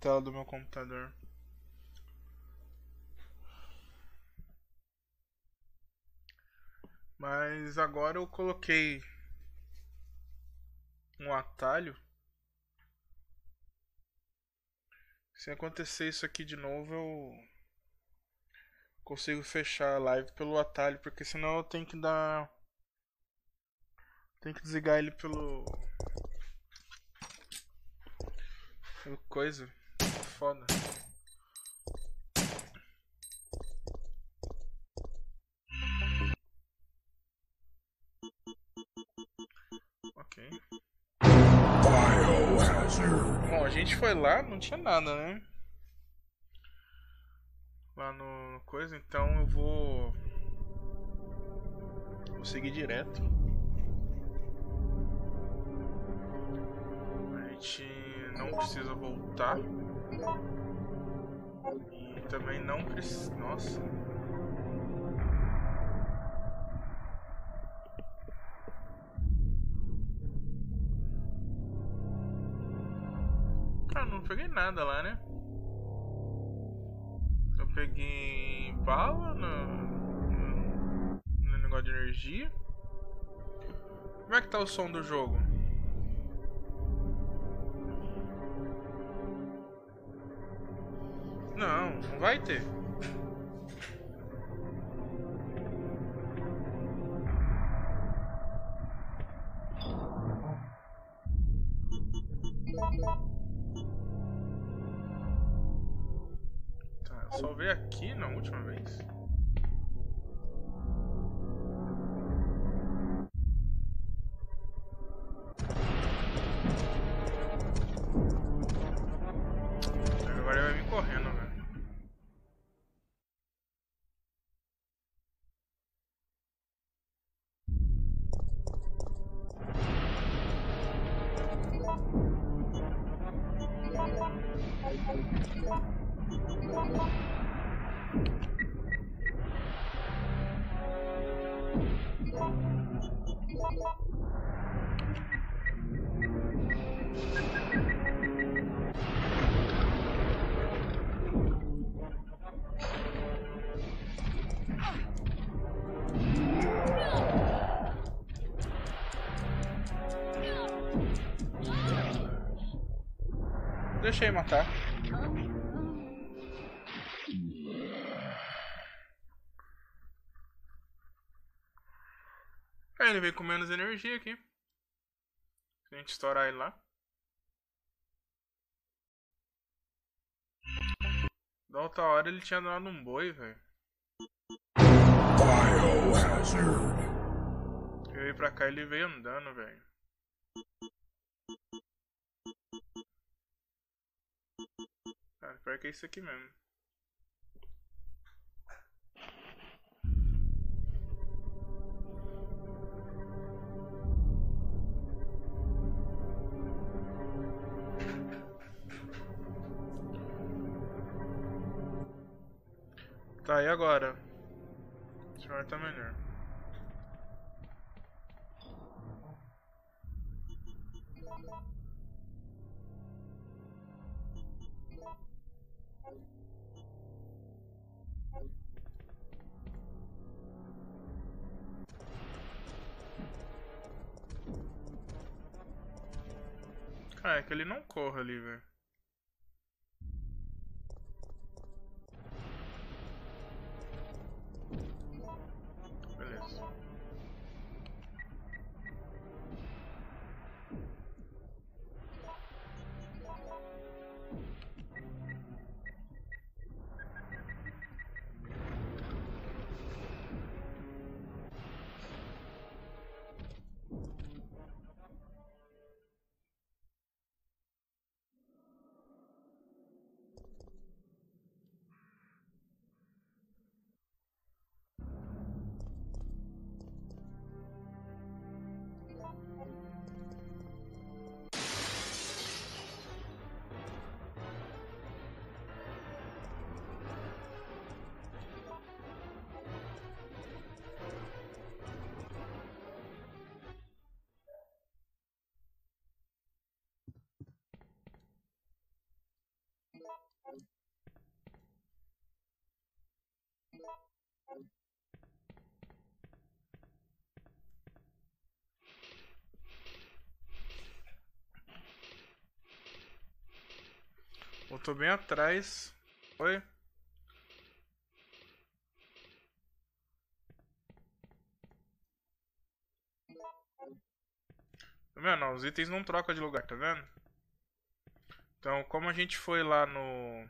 tela do meu computador. Mas agora eu coloquei um atalho. Se acontecer isso aqui de novo, eu consigo fechar a live pelo atalho, porque senão eu tenho que dar tenho que desligar ele pelo pelo coisa foda. Ok. Bom, a gente foi lá, não tinha nada, né? Lá no coisa, então eu vou. Vou seguir direto. A gente não precisa voltar. E também não precisa. Nossa. Ah, não peguei nada lá, né? Eu peguei bala no, no, no negócio de energia. Como é que tá o som do jogo? Não, não vai ter. Tá, eu só veio aqui na última vez. Deixei matar. Aí ele veio com menos energia aqui. Se a gente estourar ele lá. Da outra hora ele tinha dado um boi, velho. Eu veio pra cá ele veio andando, velho. Cara, pior que é isso aqui mesmo. Tá, e agora? Deixa eu tá melhor. É que ele não corre ali, velho. Voltou bem atrás. Foi? Tá vendo? Os itens não trocam de lugar, tá vendo? Então, como a gente foi lá no...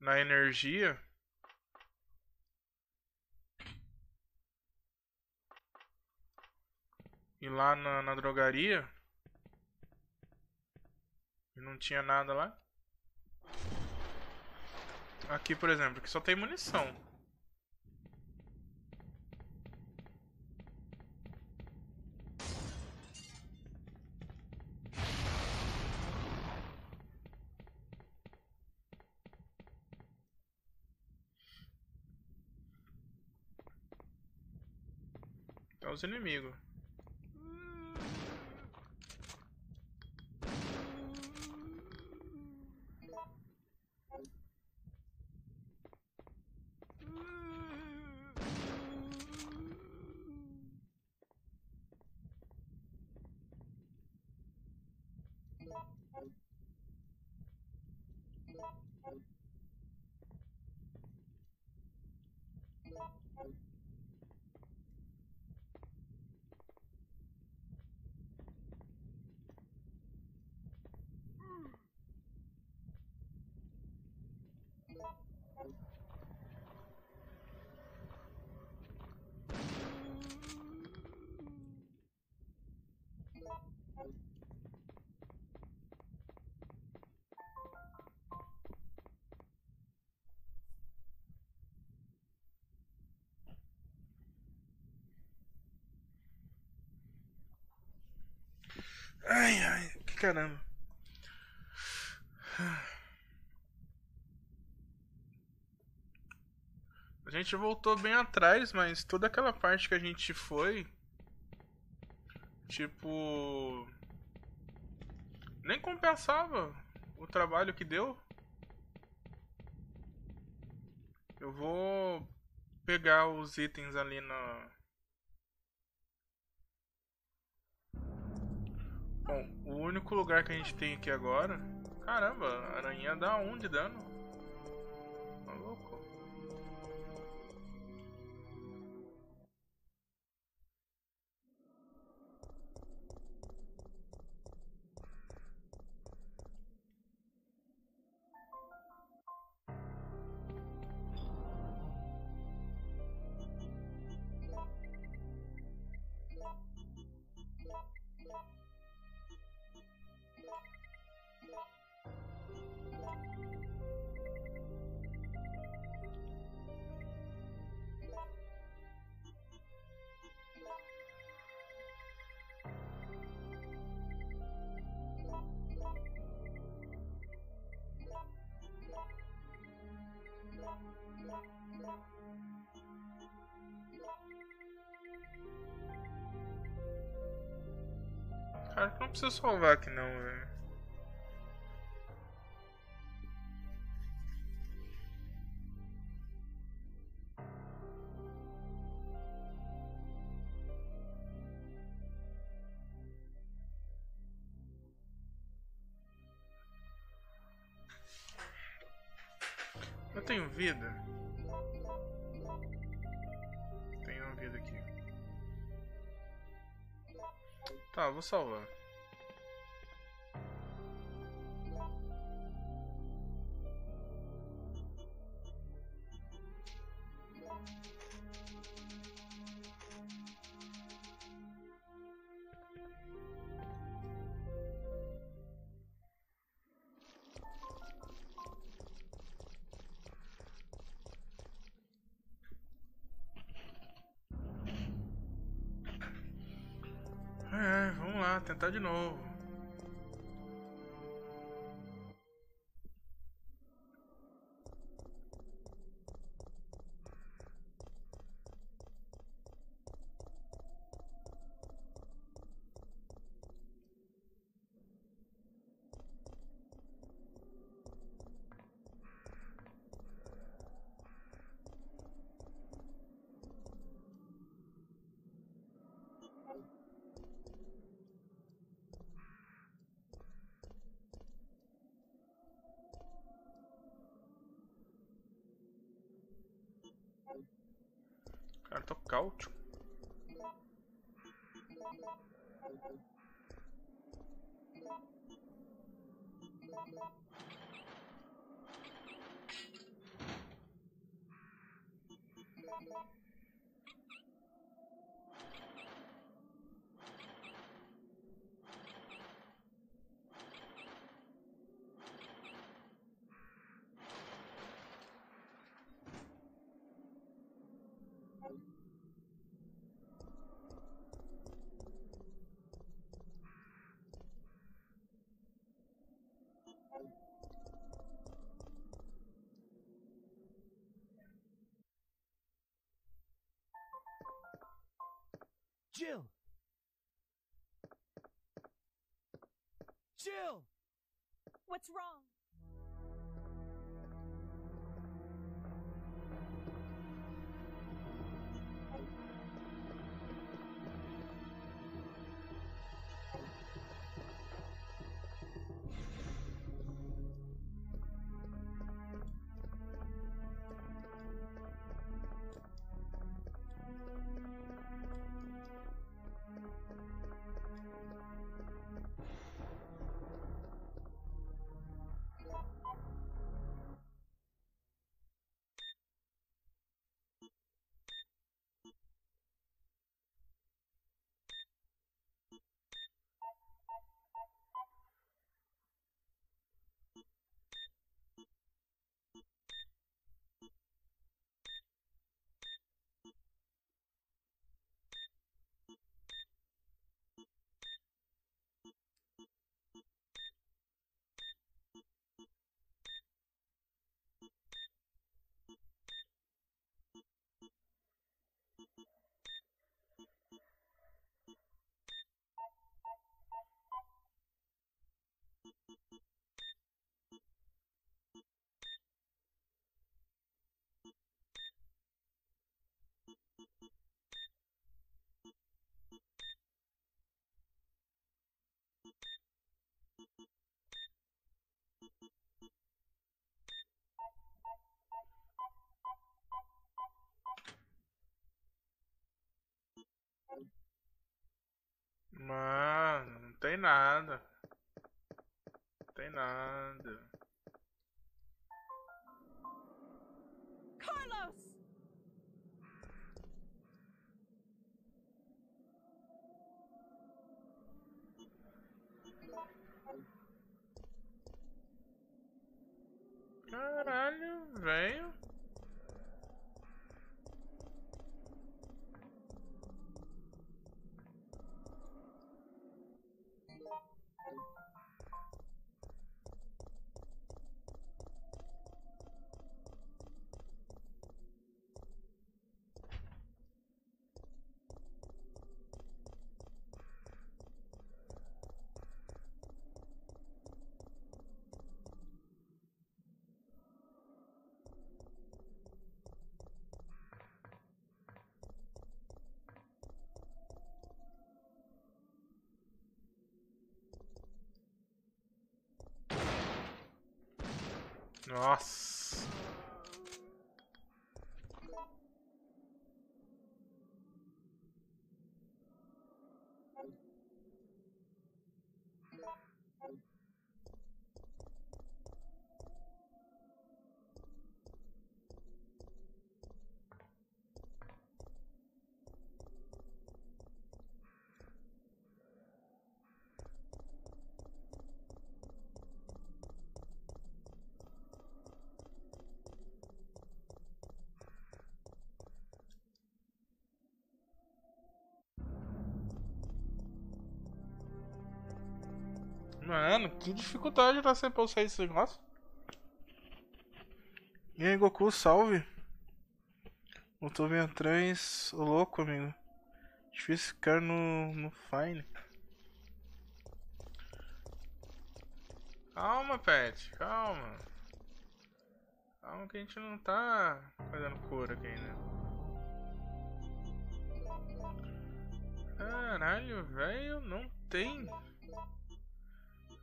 Na energia... E lá na, na drogaria... Não tinha nada lá. Aqui, por exemplo, aqui só tem munição. Tá os inimigos. Caramba. A gente voltou bem atrás, mas toda aquela parte que a gente foi. Tipo. Nem compensava o trabalho que deu. Eu vou pegar os itens ali na. Bom, o único lugar que a gente tem aqui agora. Caramba, a aranha dá 1 um de dano. Cara, não precisa salvar aqui não, velho. Tá, vou salvar. Lá, tentar de novo. cálcio. Jill! Jill! What's wrong? Mano, não tem nada. Tem nada. Carlos! Caralho, velho. Nossa. Mano, que dificuldade tá sendo pra eu sair desse negócio. E aí, Goku, salve. Voltou bem atrás. Ô louco, amigo. Difícil ficar no, no Fine. Calma, Pet, calma. Calma que a gente não tá fazendo cura aqui ainda. Caralho, velho, não tem.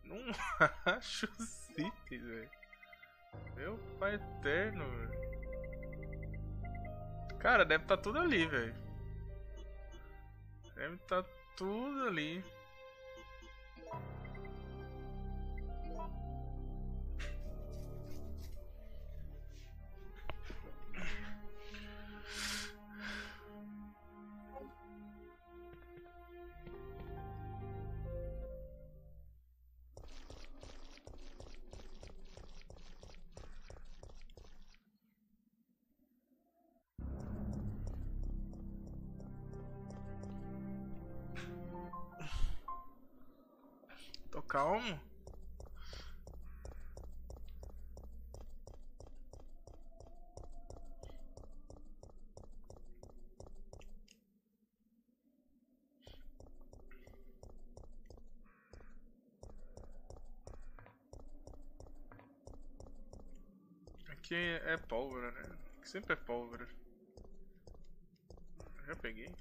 Não acho City, velho. Meu pai eterno, velho. Cara, deve estar tá tudo ali, velho. Deve estar tá tudo ali. Calmo. Aqui é pólvora, né? Sempre é pólvora. Já peguei.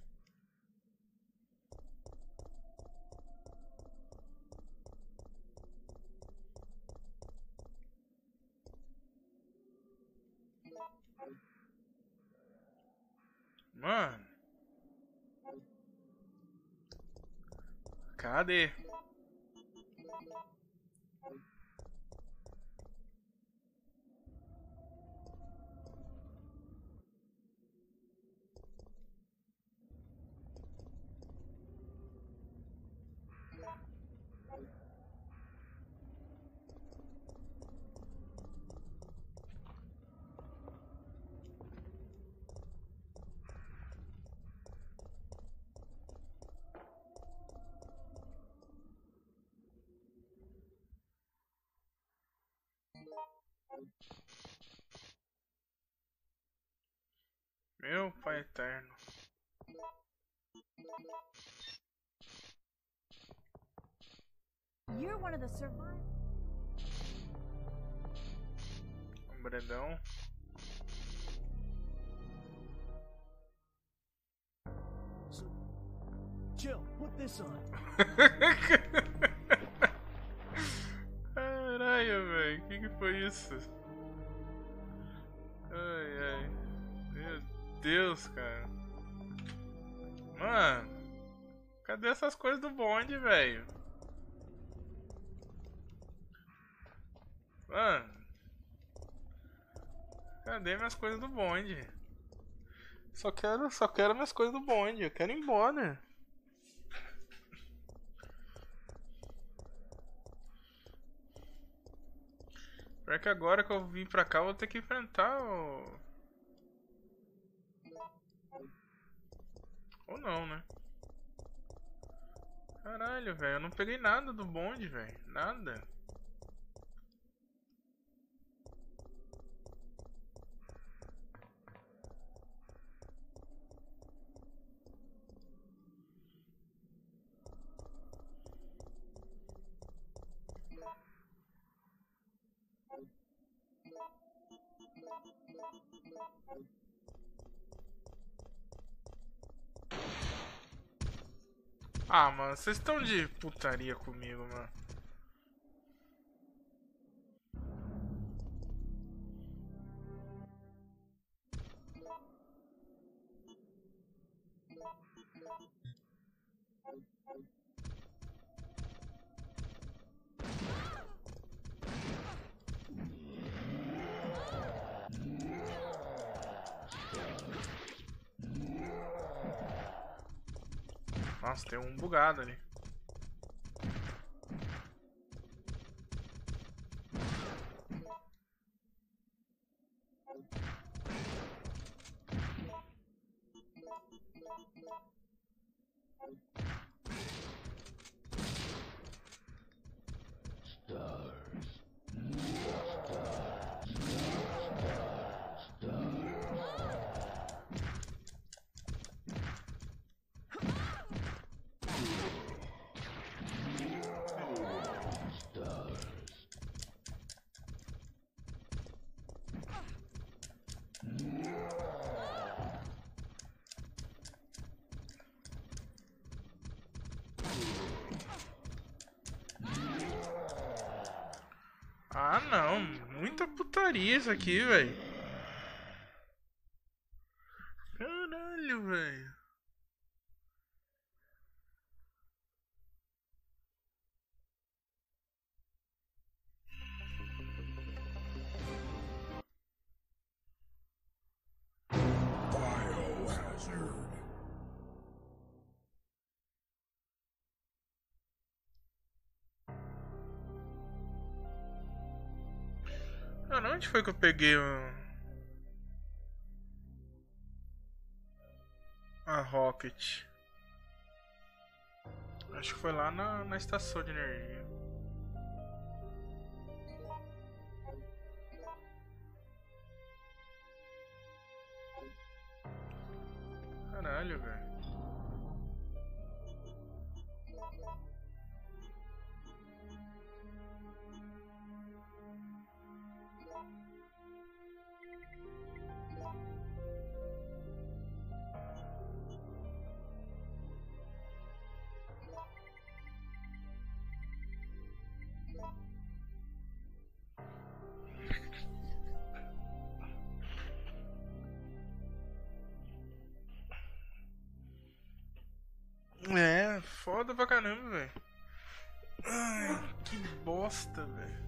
Mano. Cadê? Meu Pai Eterno. You're one of the survivors. Um bredão. Chill, put this on. Caralho, velho, que que foi isso? Deus, cara. Mano, cadê essas coisas do bonde, velho? Mano, cadê minhas coisas do bonde? Só quero, só quero minhas coisas do bonde. Eu quero ir embora. Pior que agora que eu vim pra cá, eu vou ter que enfrentar o... Ou não, né? Caralho, velho, eu não peguei nada do bonde, velho. Nada. Ah, mano, vocês estão de putaria comigo, mano. Nossa, tem um bugado ali. Isso aqui, velho. Onde foi que eu peguei o... A Rocket? Acho que foi lá na, na estação de energia. Caralho, velho. Foda pra caramba, velho. Ai, que bosta, velho.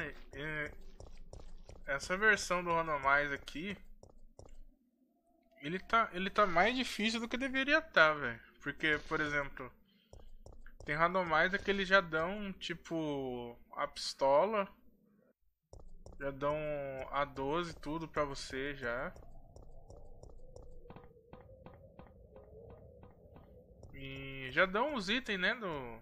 É, essa versão do Randomize aqui, ele tá, ele tá mais difícil do que deveria estar, tá, velho. Porque, por exemplo, tem Randomizer que eles já dão, tipo, a pistola, já dão a 12 tudo pra você já. E já dão os itens, né, do,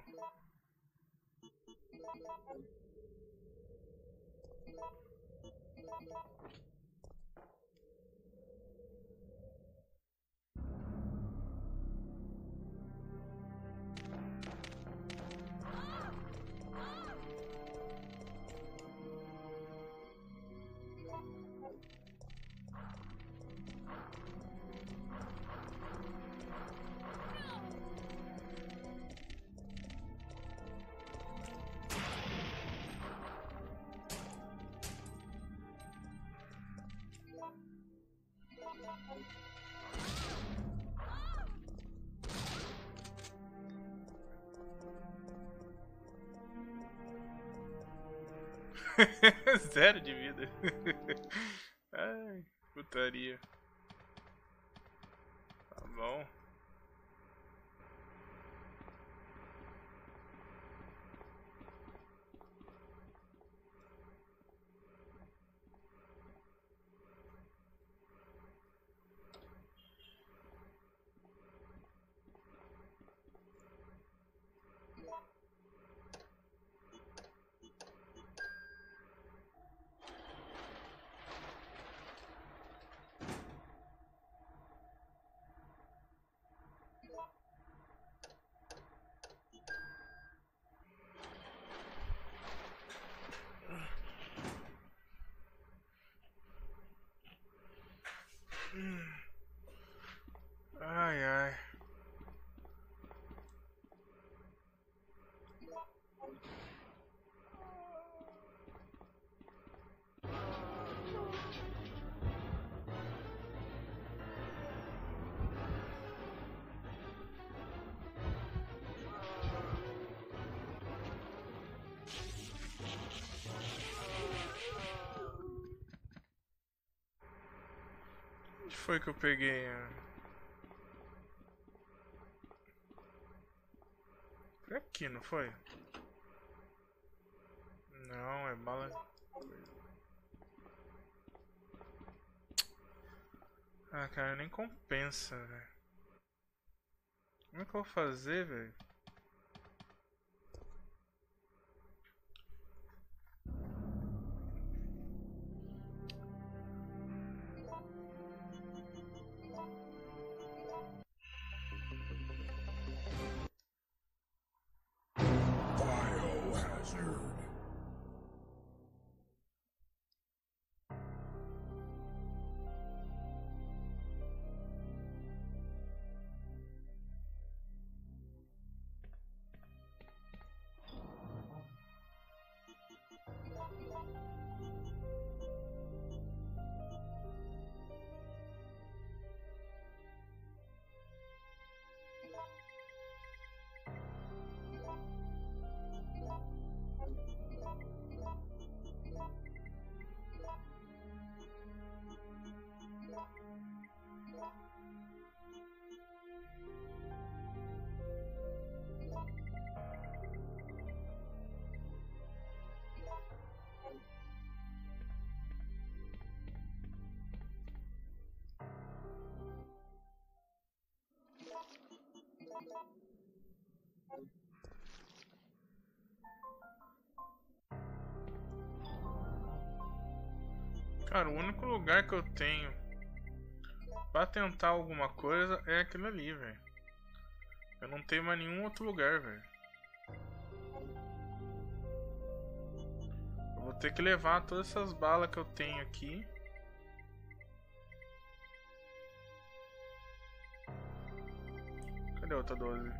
Zero de vida. Ai, putaria. Tá bom. Foi que eu peguei? Foi aqui, não foi? Não, é bala. Ah, cara, nem compensa, velho. Como é que eu vou fazer, velho? Cara, o único lugar que eu tenho pra tentar alguma coisa é aquele ali, velho. Eu não tenho mais nenhum outro lugar, velho. Eu vou ter que levar todas essas balas que eu tenho aqui. Cadê a outra 12?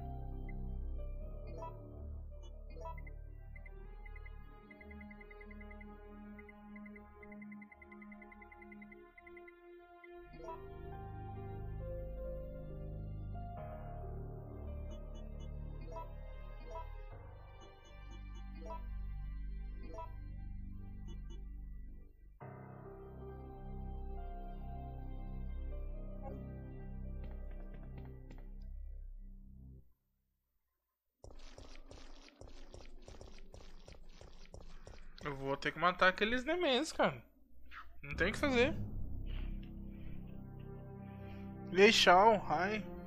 Eu vou ter que matar aqueles dementes, cara. Não tem o que fazer. Leixal, Rai. Tem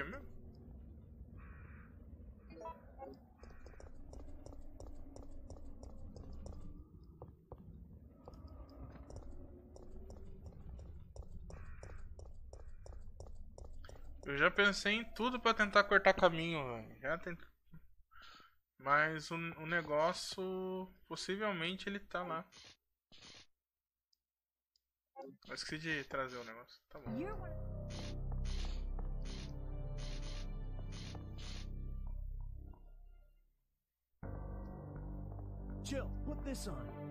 mesmo? Eu já pensei em tudo pra tentar cortar caminho, velho. Já. Mas o, o negócio, possivelmente ele tá lá. Eu esqueci de trazer o negócio. Tá bom. Chill, put this on.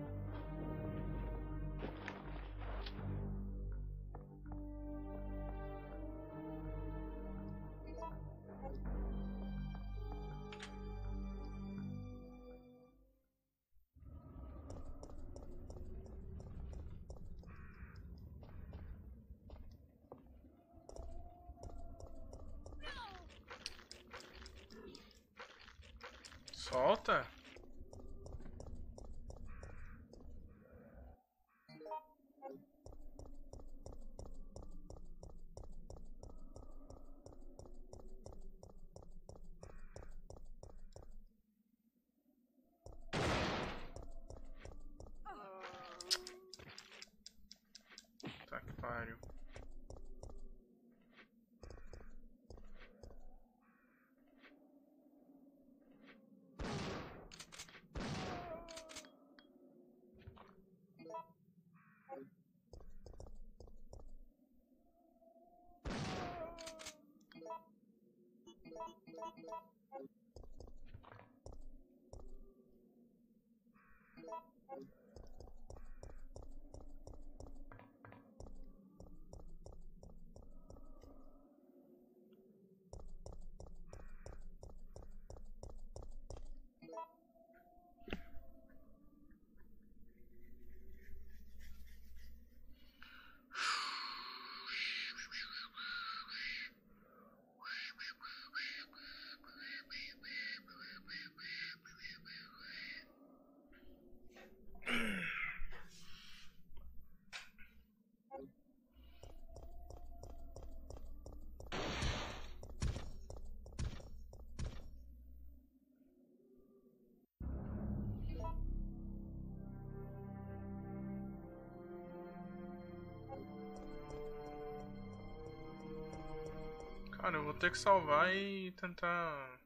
Cara, eu vou ter que salvar e tentar...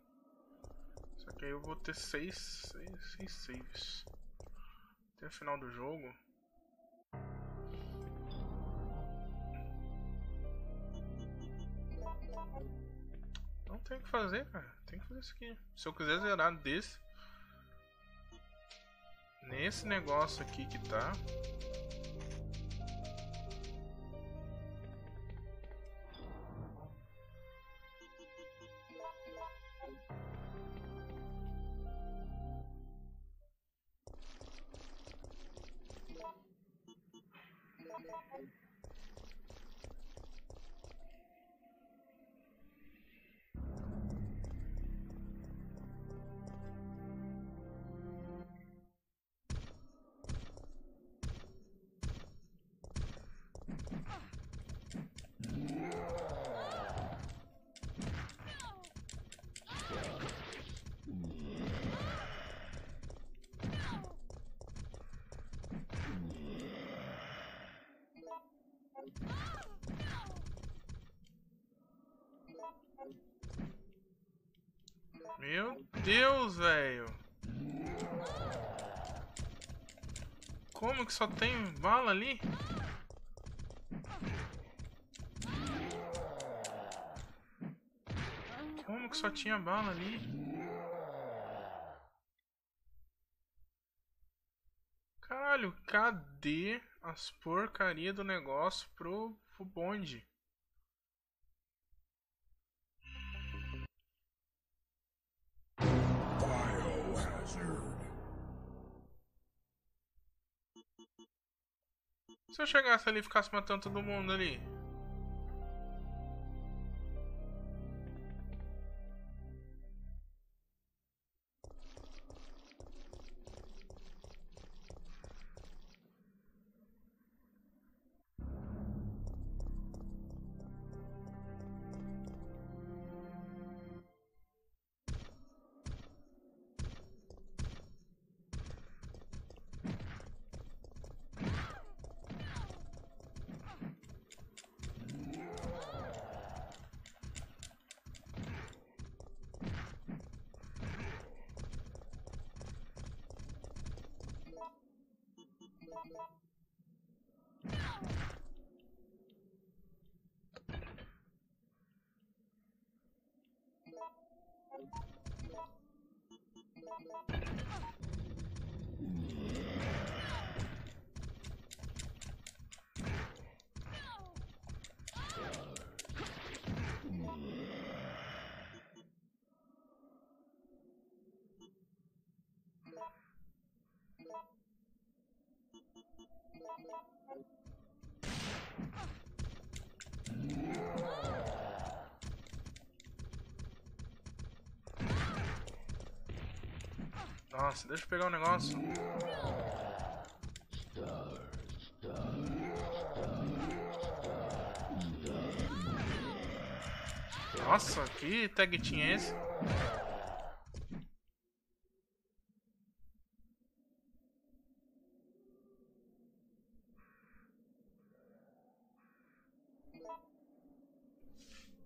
Só que aí eu vou ter seis, seis, seis saves. Até o final do jogo. Não tem o que fazer, cara. Tem que fazer isso aqui. Se eu quiser zerar desse... Nesse negócio aqui que tá... que só tem bala ali? Como que só tinha bala ali? Caralho, cadê as porcaria do negócio pro, pro bonde? Se eu chegasse ali e ficasse matando todo mundo ali? Nossa, deixa eu pegar um negócio. Nossa, que tag tinha esse?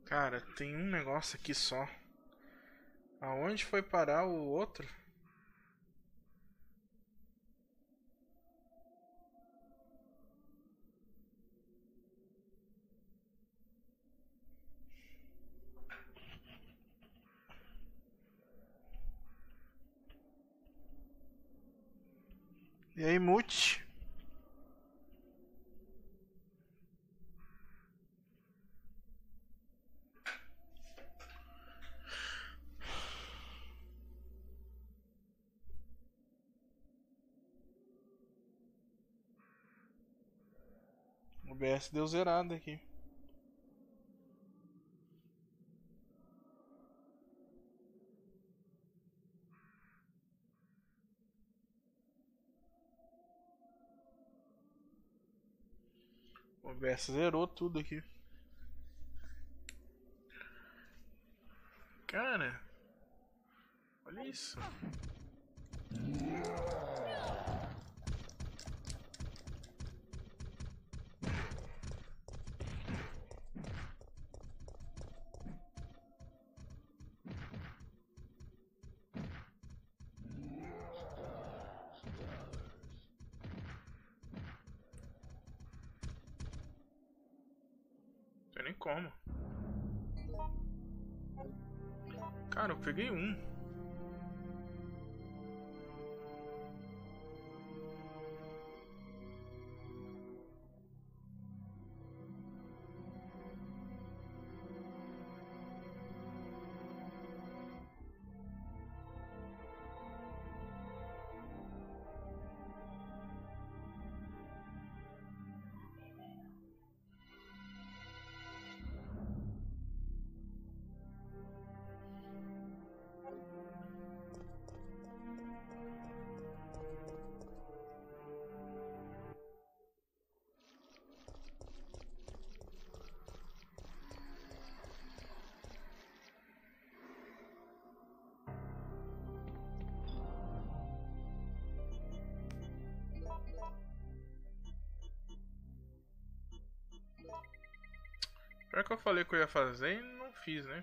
Cara, tem um negócio aqui só. Aonde foi parar o outro? E aí, Mute? O BS deu zerado aqui. OBS zerou tudo aqui. Cara, olha isso. Peguei um. Pior que eu falei que eu ia fazer e não fiz, né?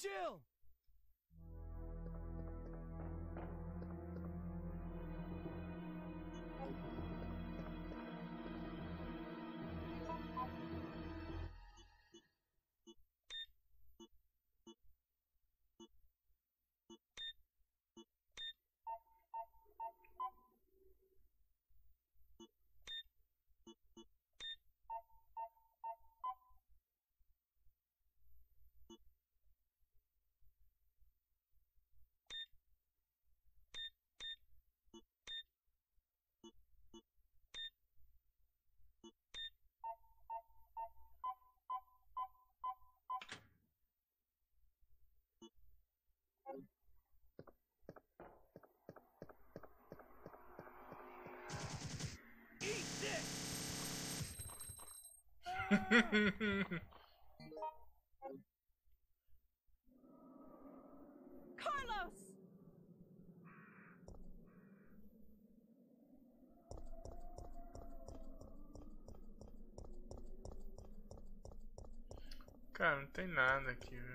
Jill! Carlos! Cara, não tem nada aqui, velho.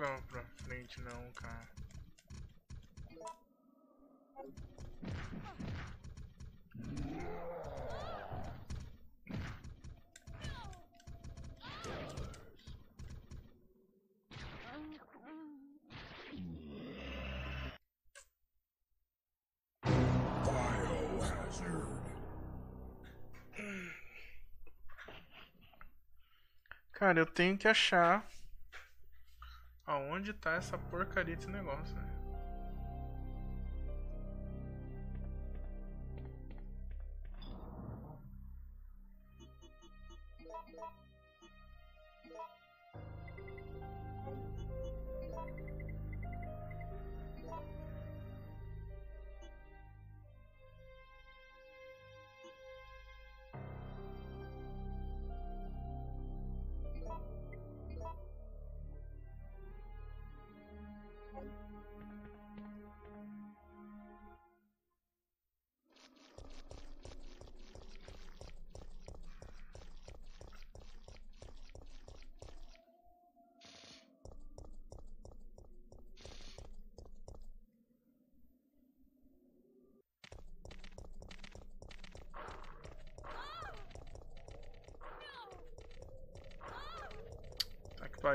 Joga pra frente não, cara. Cara, eu tenho que achar Aonde tá essa porcaria desse negócio, né?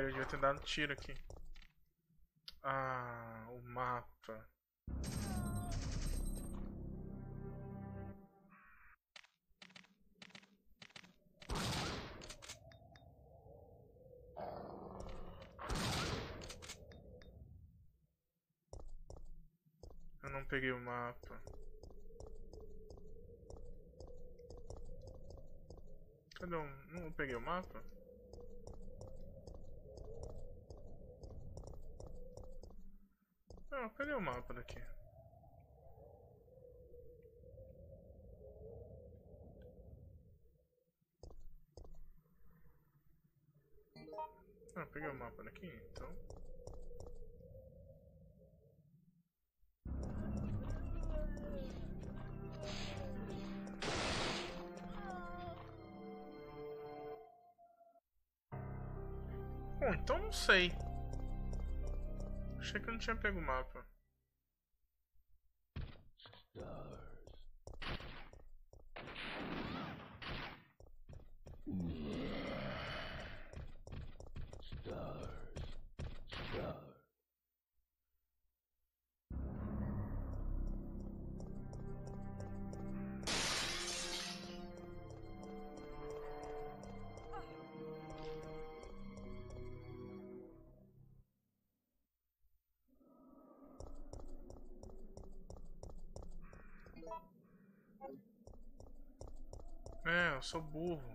Pariu, eu devia ter dado tiro aqui. Ah, o mapa. Eu não peguei o mapa. Cadê o... Não peguei o mapa? Ah, cadê o mapa daqui? Ah, peguei o mapa daqui, então. Bom, então não sei. Achei que eu não tinha pego o mapa. Sou burro.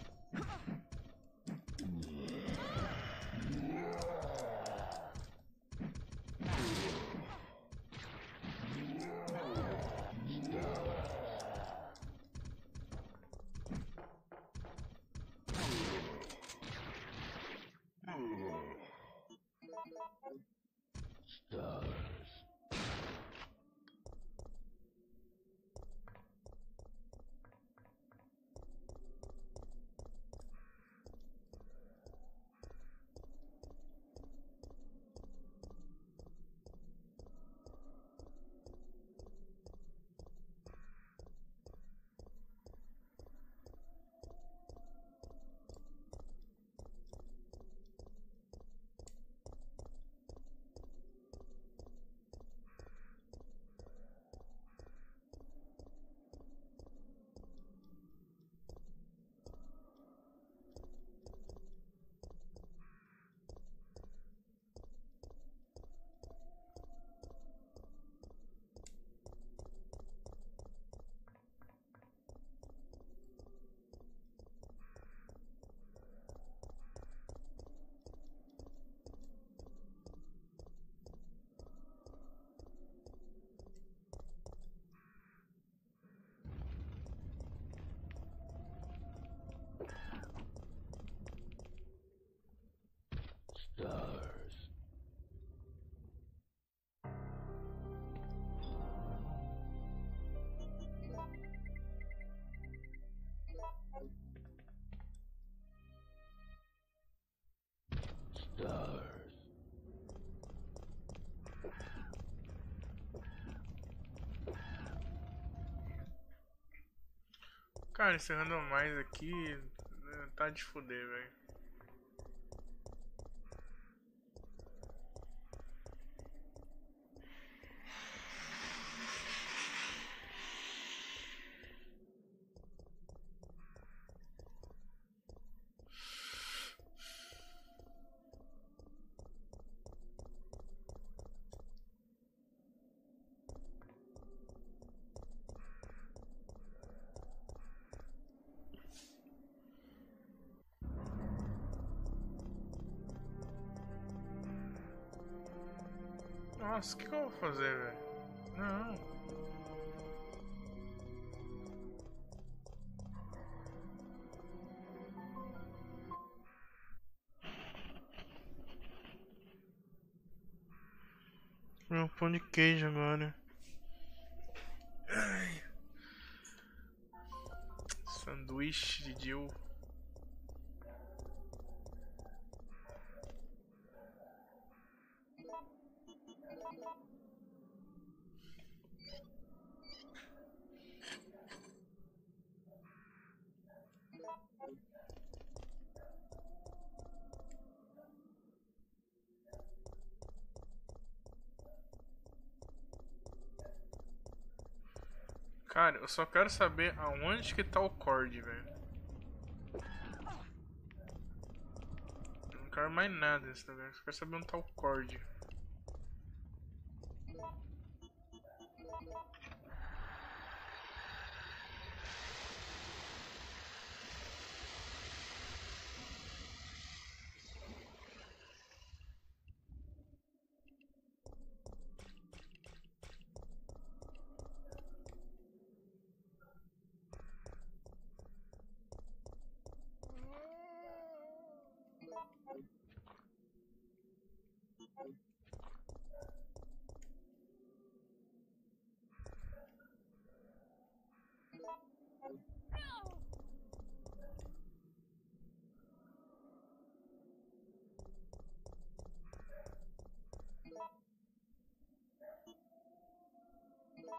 Cara, esse randomize aqui tá de fuder, velho. Nossa, o que, que eu vou fazer, velho? Não. Meu pão de queijo agora. Cara, eu só quero saber aonde que tá o cord, velho. Não quero mais nada nesse lugar, só quero saber onde tá o cord. Thank you.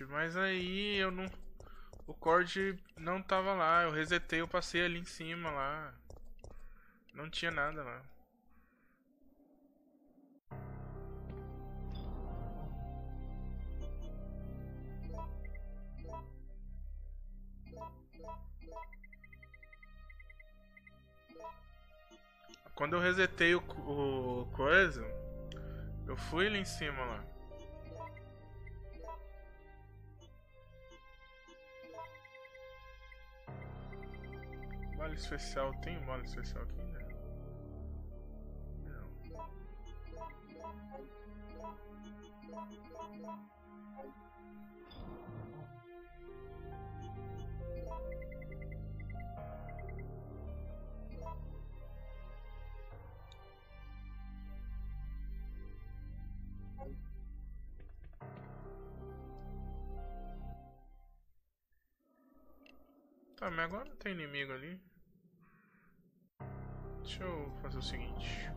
Mas aí eu não. O cord não tava lá. Eu resetei, eu passei ali em cima lá. Não tinha nada lá. Quando eu resetei o, o coisa, eu fui ali em cima lá. Mole especial, tem mole especial aqui, né? Tá, mas agora não tem inimigo ali. Deixa eu fazer o seguinte.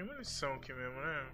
Tem munição aqui mesmo, né?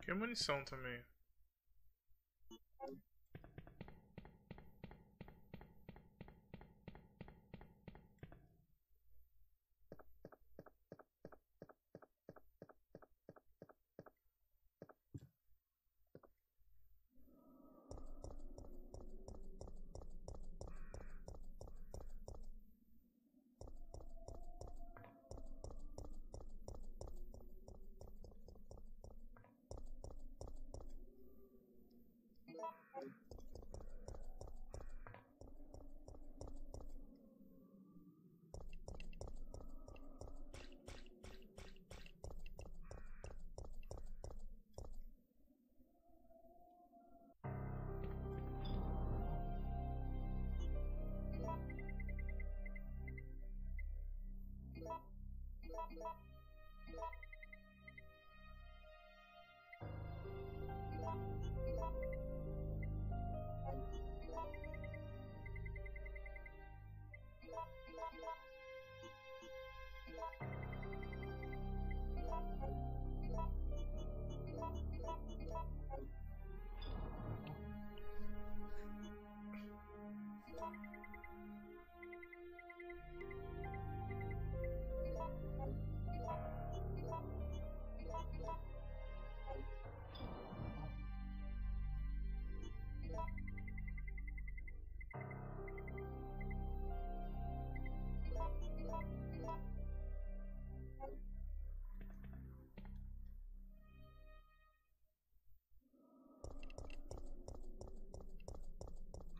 Que munição também.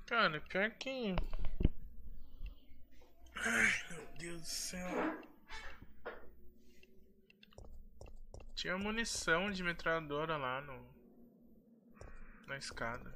Cara, pior que. Ai, meu Deus do céu. Tinha munição de metralhadora lá no. na escada.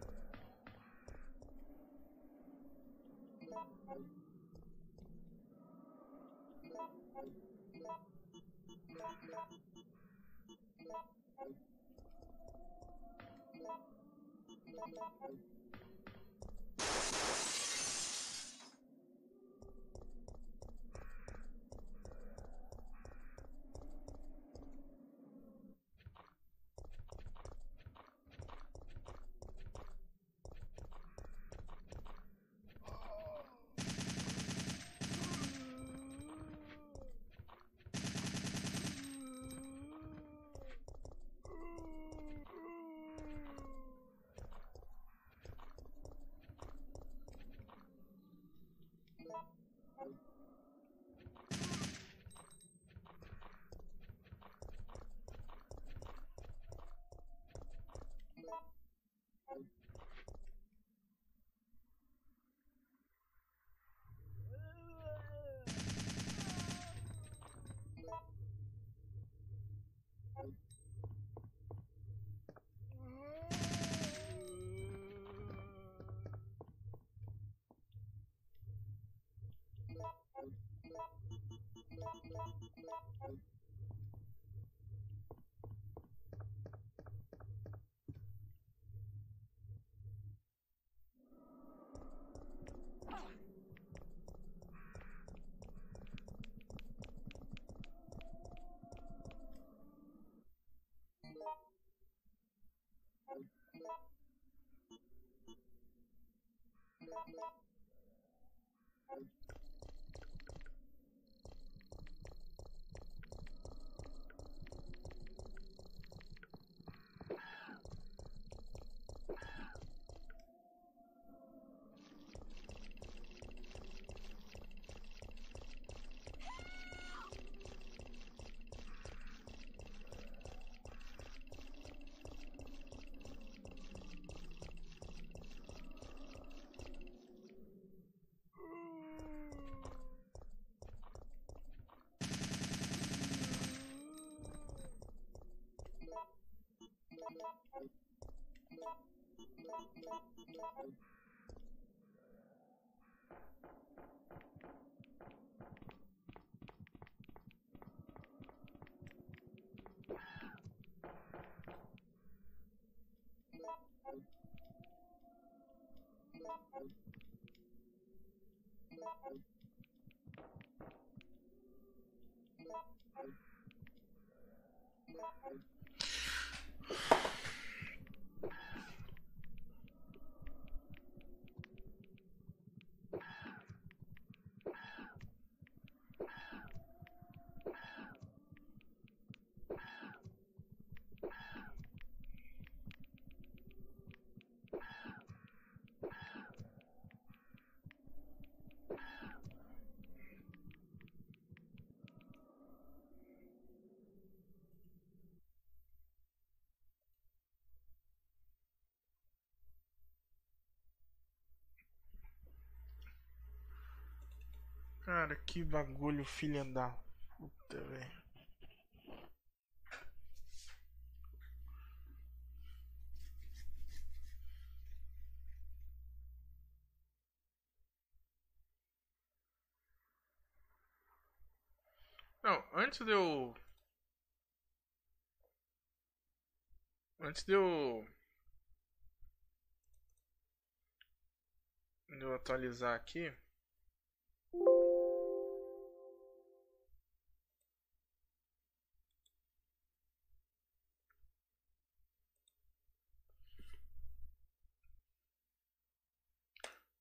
Cara, que bagulho, filha da puta, velho. Não, antes de eu. Antes de eu. De eu atualizar aqui.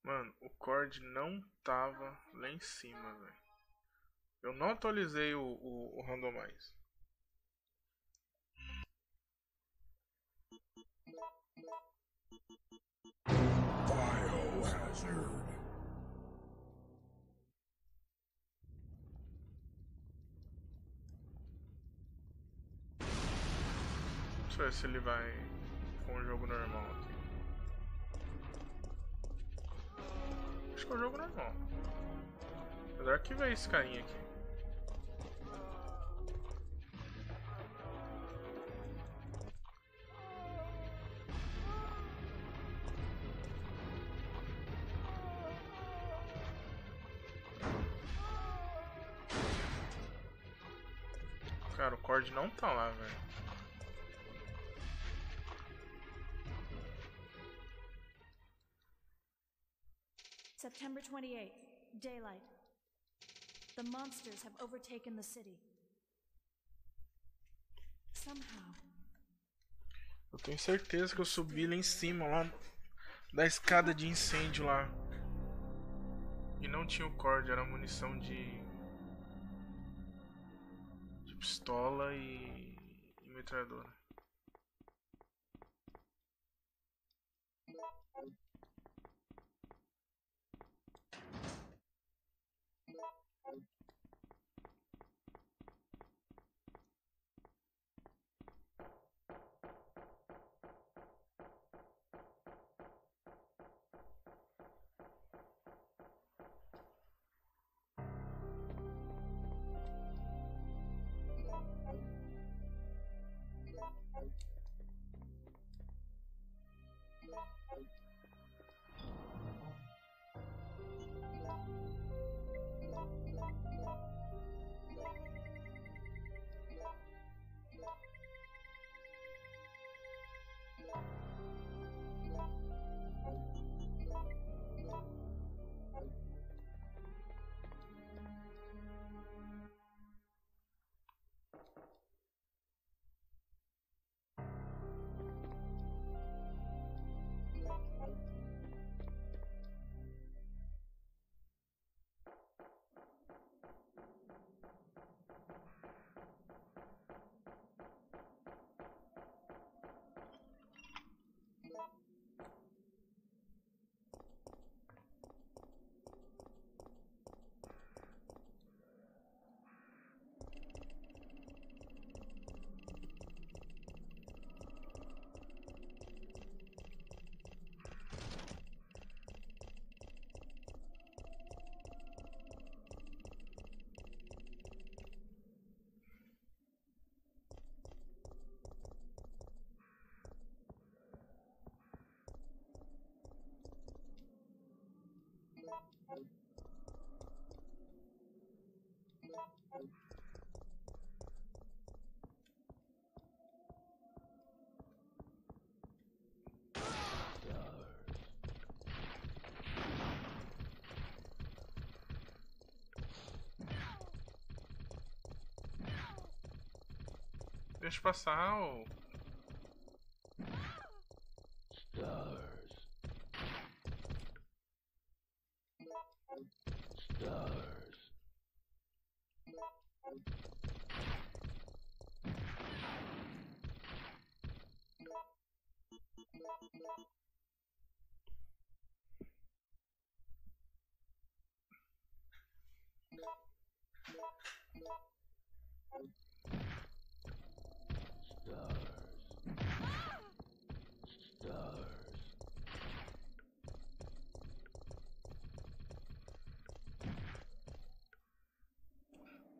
Mano, o cord não tava lá em cima, velho. Eu não atualizei o, o, o randomize. Biohazard. Deixa eu ver se ele vai com o jogo normal aqui. Acho que é o jogo normal. Apesar que veio esse carinha aqui. Cara, o Cord não tá lá, velho. September 28th, daylight. The monsters have overtaken the city. Somehow, Eu tenho certeza que eu subi lá em cima, lá da escada de incêndio lá. E não tinha o cord, era munição de. de pistola e. e metralhadora. Thank Passar o.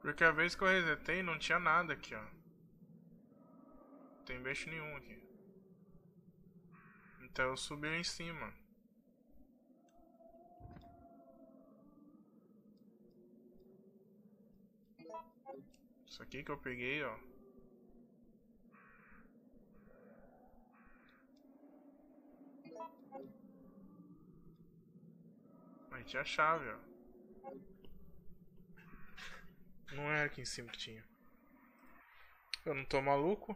Porque a vez que eu resetei não tinha nada aqui, ó. Não tem bicho nenhum aqui. Então eu subi lá em cima. Isso aqui que eu peguei, ó. Mas tinha a chave, ó. Não era aqui em cima que tinha. Eu não tô maluco.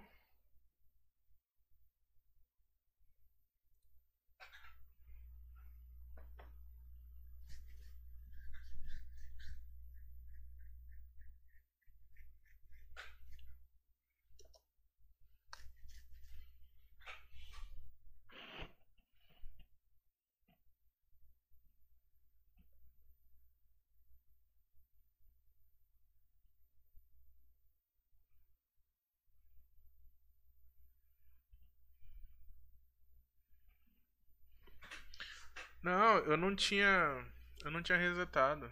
Não, eu não tinha. Eu não tinha resetado.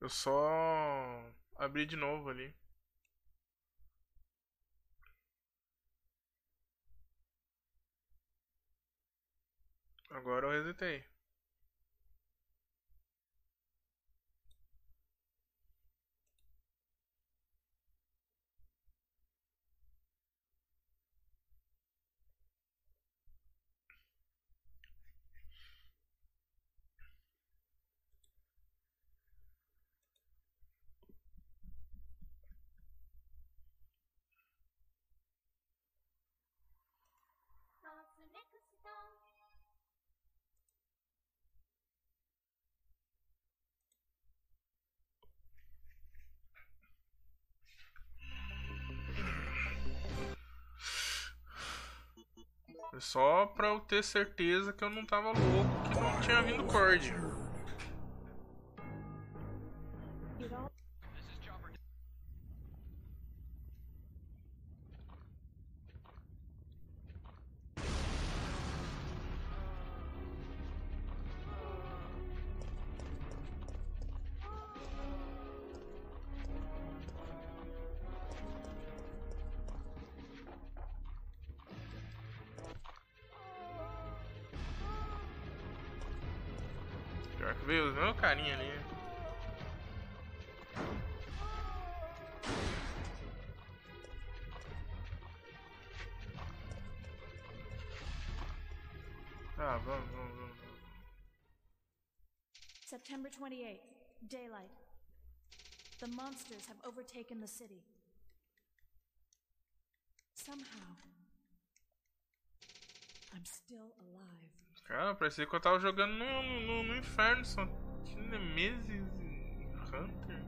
Eu só abri de novo ali. Agora eu resetei. Só pra eu ter certeza que eu não tava louco, que não tinha vindo cord. September 28th, daylight. The monsters have overtaken the city. Somehow, I'm still alive. Cara, parecia que eu tava jogando no, no, no inferno, só tinha Nemesis e Hunter.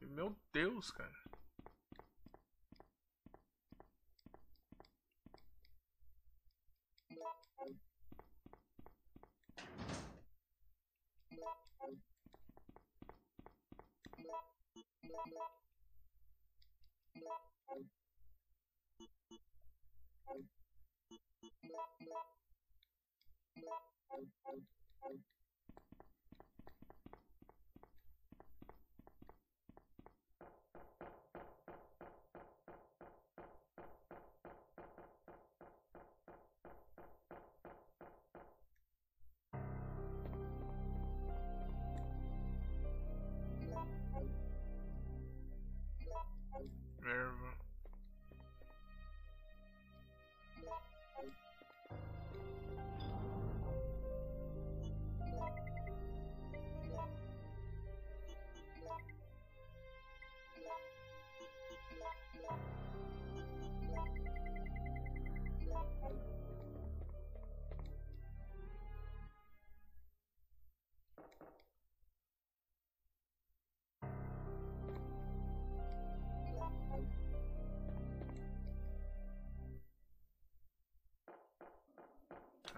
Meu Deus, cara. Erva.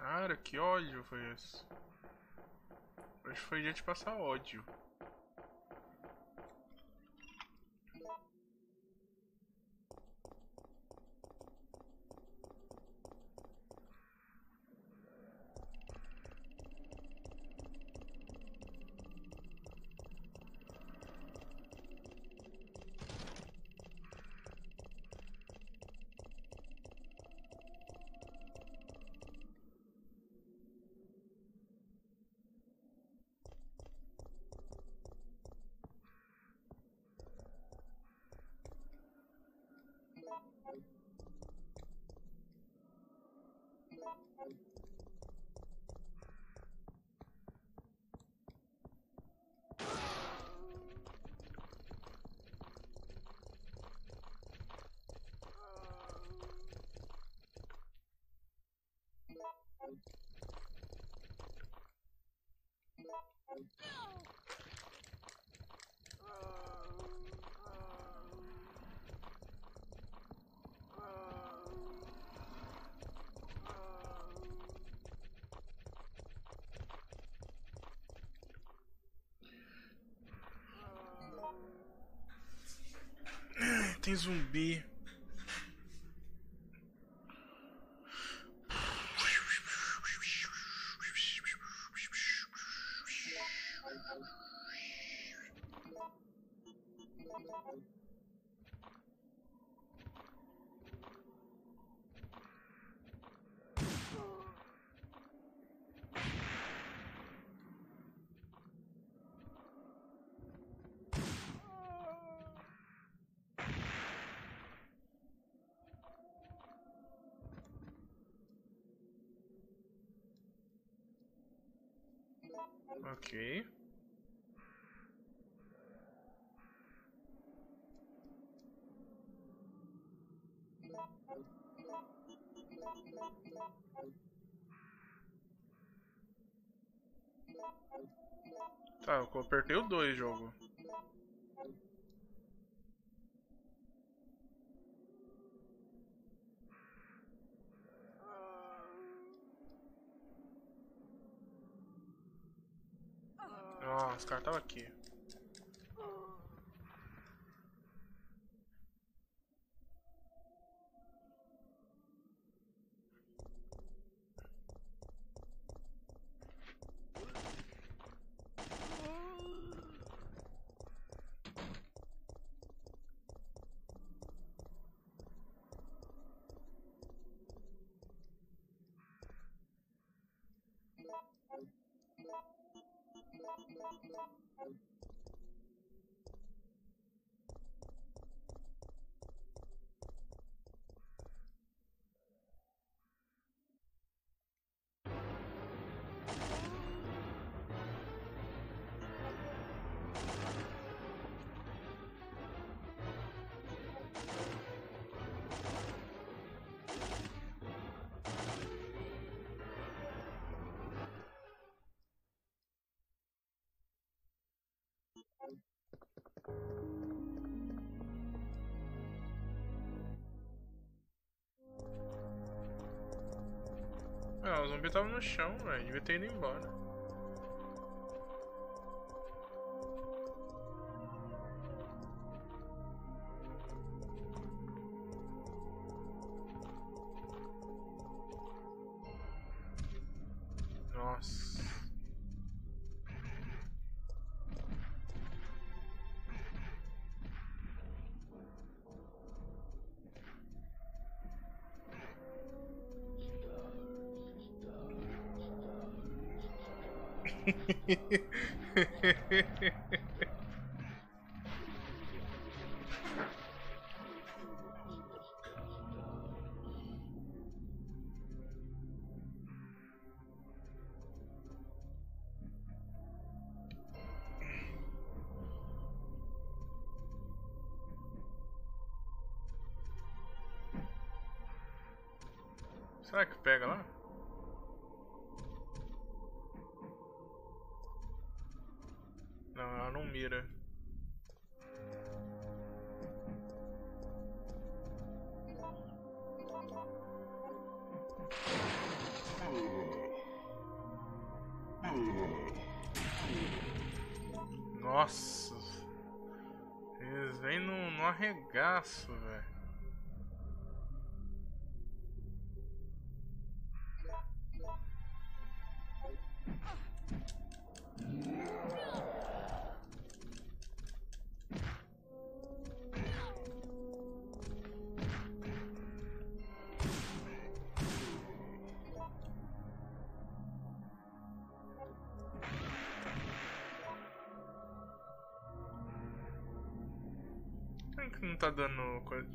Cara, que ódio foi esse? Hoje foi de passar ódio. Tem zumbi. Ok. Tá, eu apertei o 2 jogo. Nossa, os caras Ah, o zumbi tava no chão, velho. Devia ter ido embora. Será que pega lá? Não, ela não mira. Nossa. Eles vêm no arregaço, velho. Que não tá dando coisa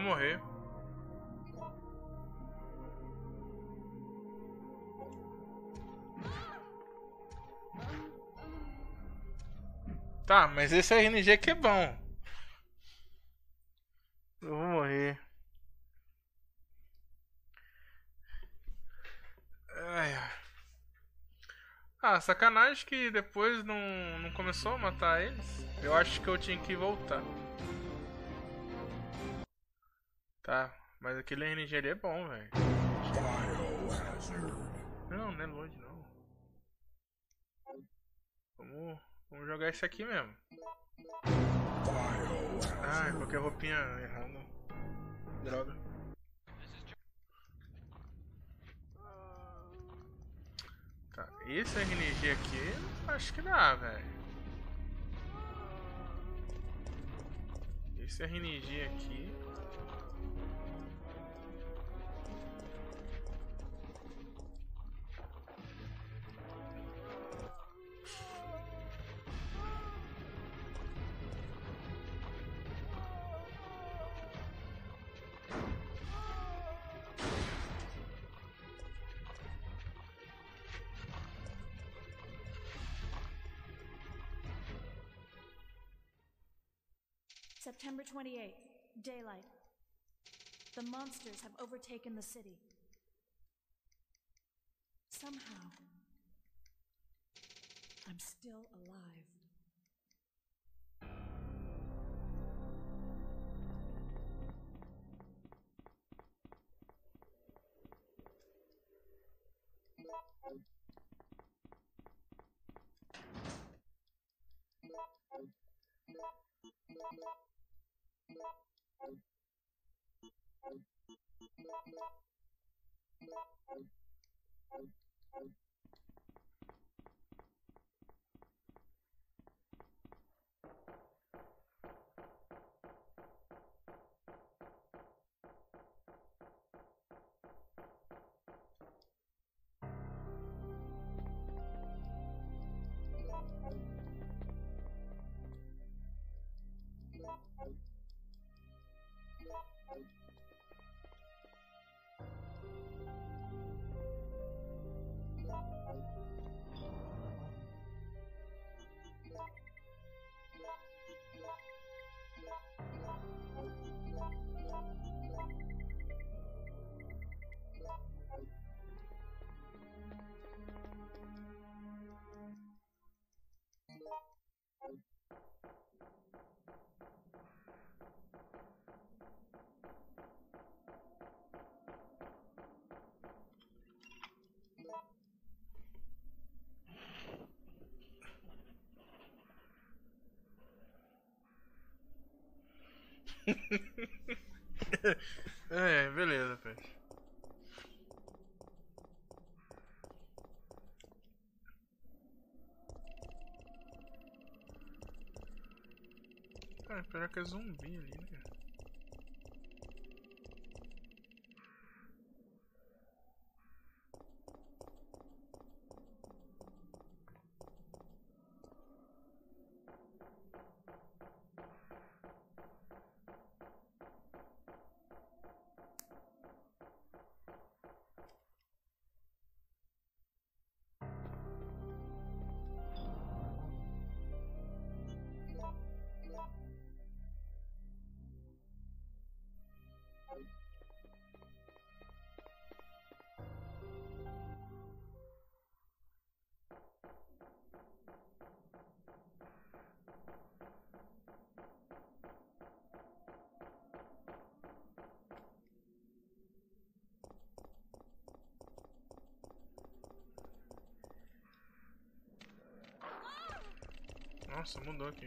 vou morrer. Tá, mas esse RNG aqui é bom. Eu vou morrer. Ai, ai. Ah, sacanagem que depois não, não começou a matar eles. Eu acho que eu tinha que voltar. Aquele RNG ali é bom, velho. Não, não é load não. Vamos, vamos jogar esse aqui mesmo. Ah, qualquer roupinha errada. Droga. Tá, esse RNG aqui, acho que dá, velho. Esse RNG aqui. September 28th, daylight. The monsters have overtaken the city. Somehow, I'm still alive. Thank you. É, beleza, peixe. Cara, pior que é zumbi ali, Nossa, mudou aqui.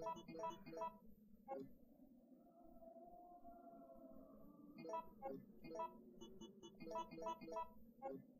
Thank you.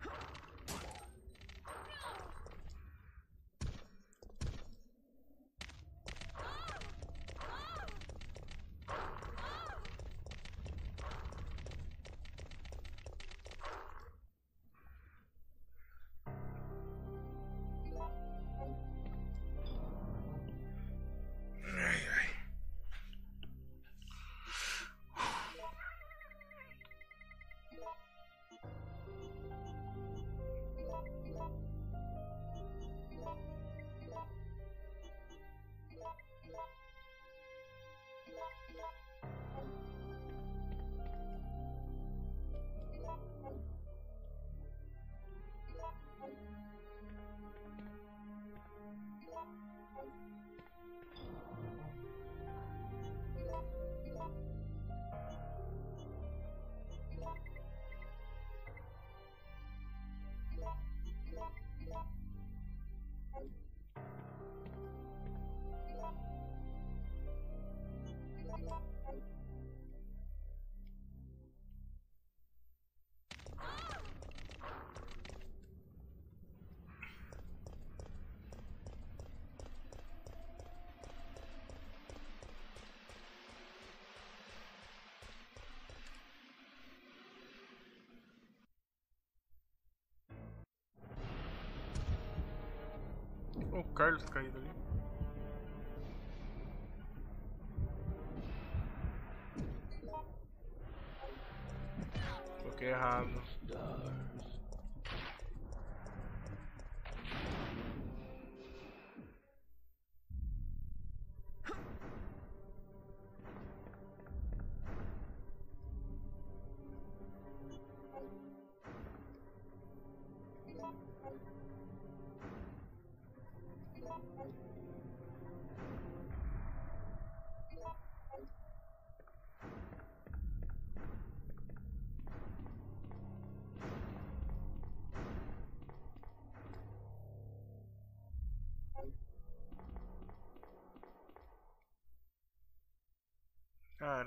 Ha! O Carlos caído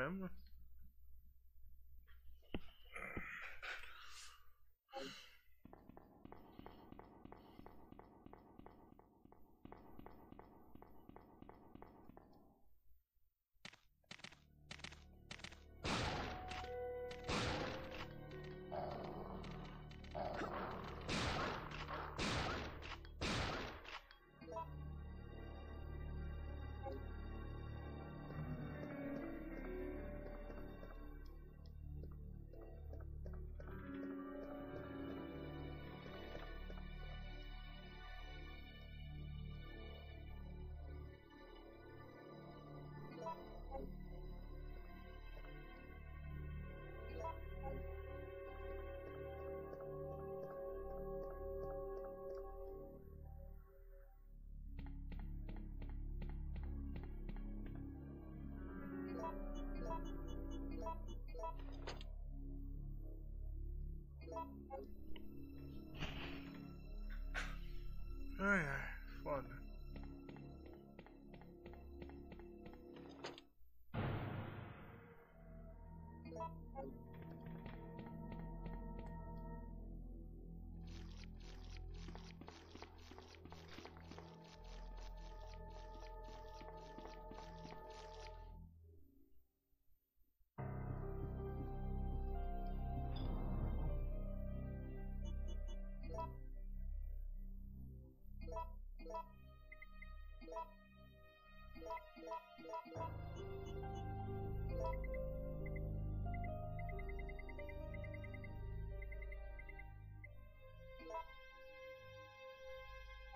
Caramba.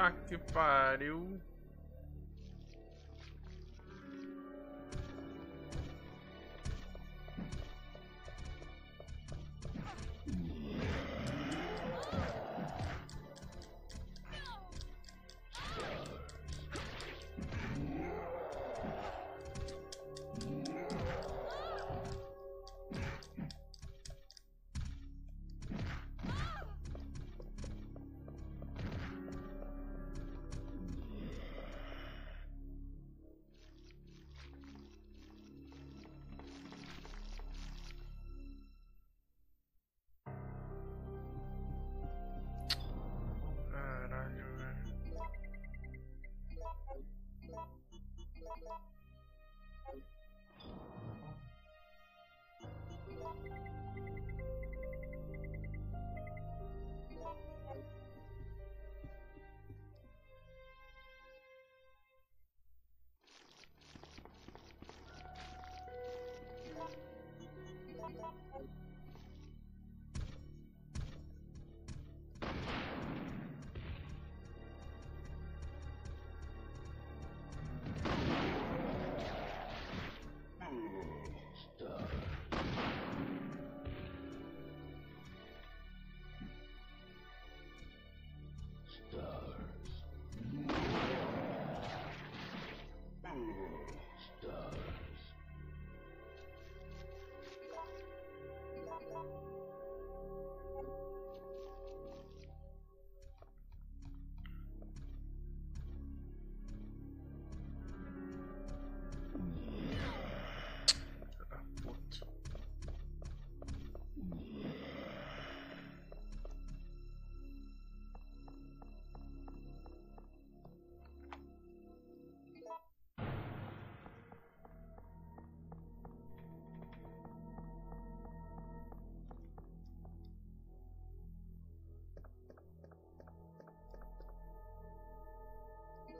Tá que pariu.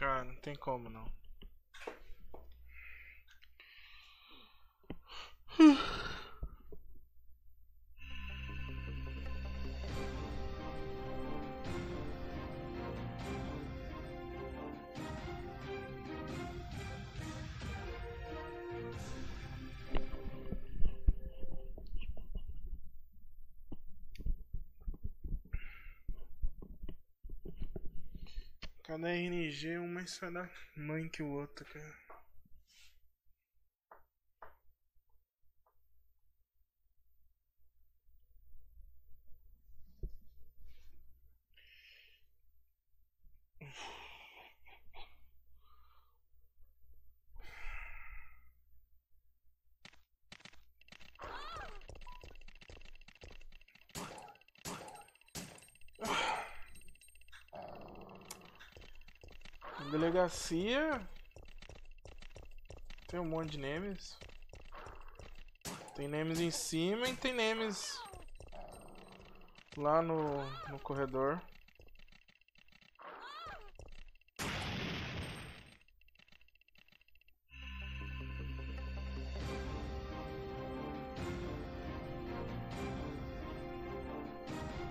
Cara, não tem como não. Cada RNG um mais sai da mãe que o outro, cara. Delegacia. Tem um monte de names. Tem names em cima e tem names lá no, no corredor.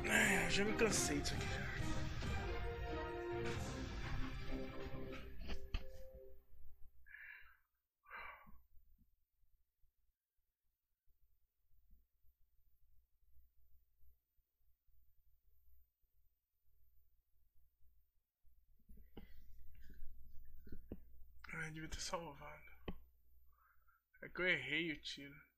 Ai, eu já me cansei disso aqui salvado. É que eu errei o tiro.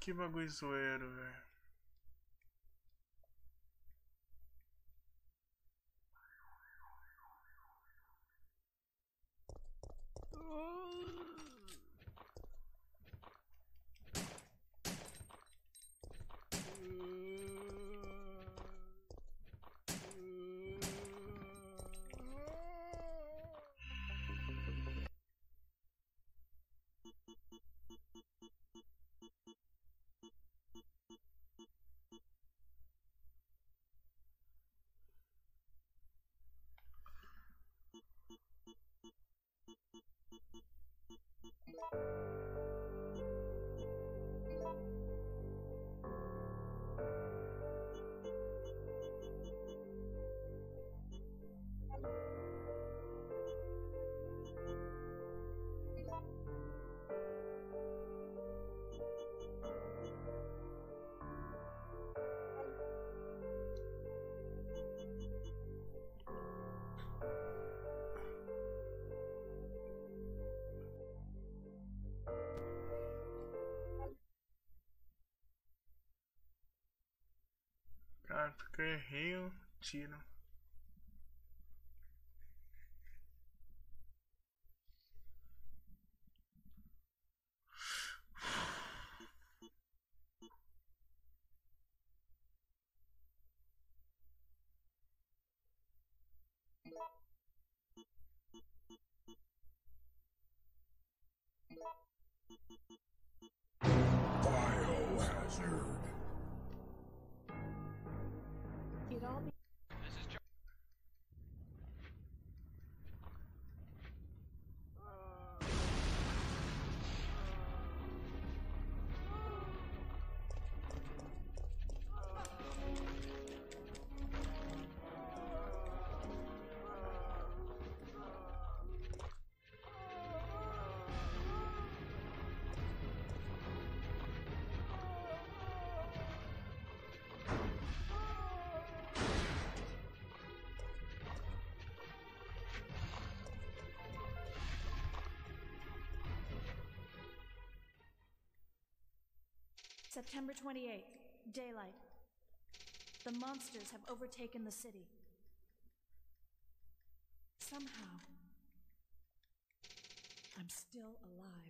Que bagulho zoeiro, velho. Porque errei o tiro. September 28th, daylight. The monsters have overtaken the city. Somehow, I'm still alive.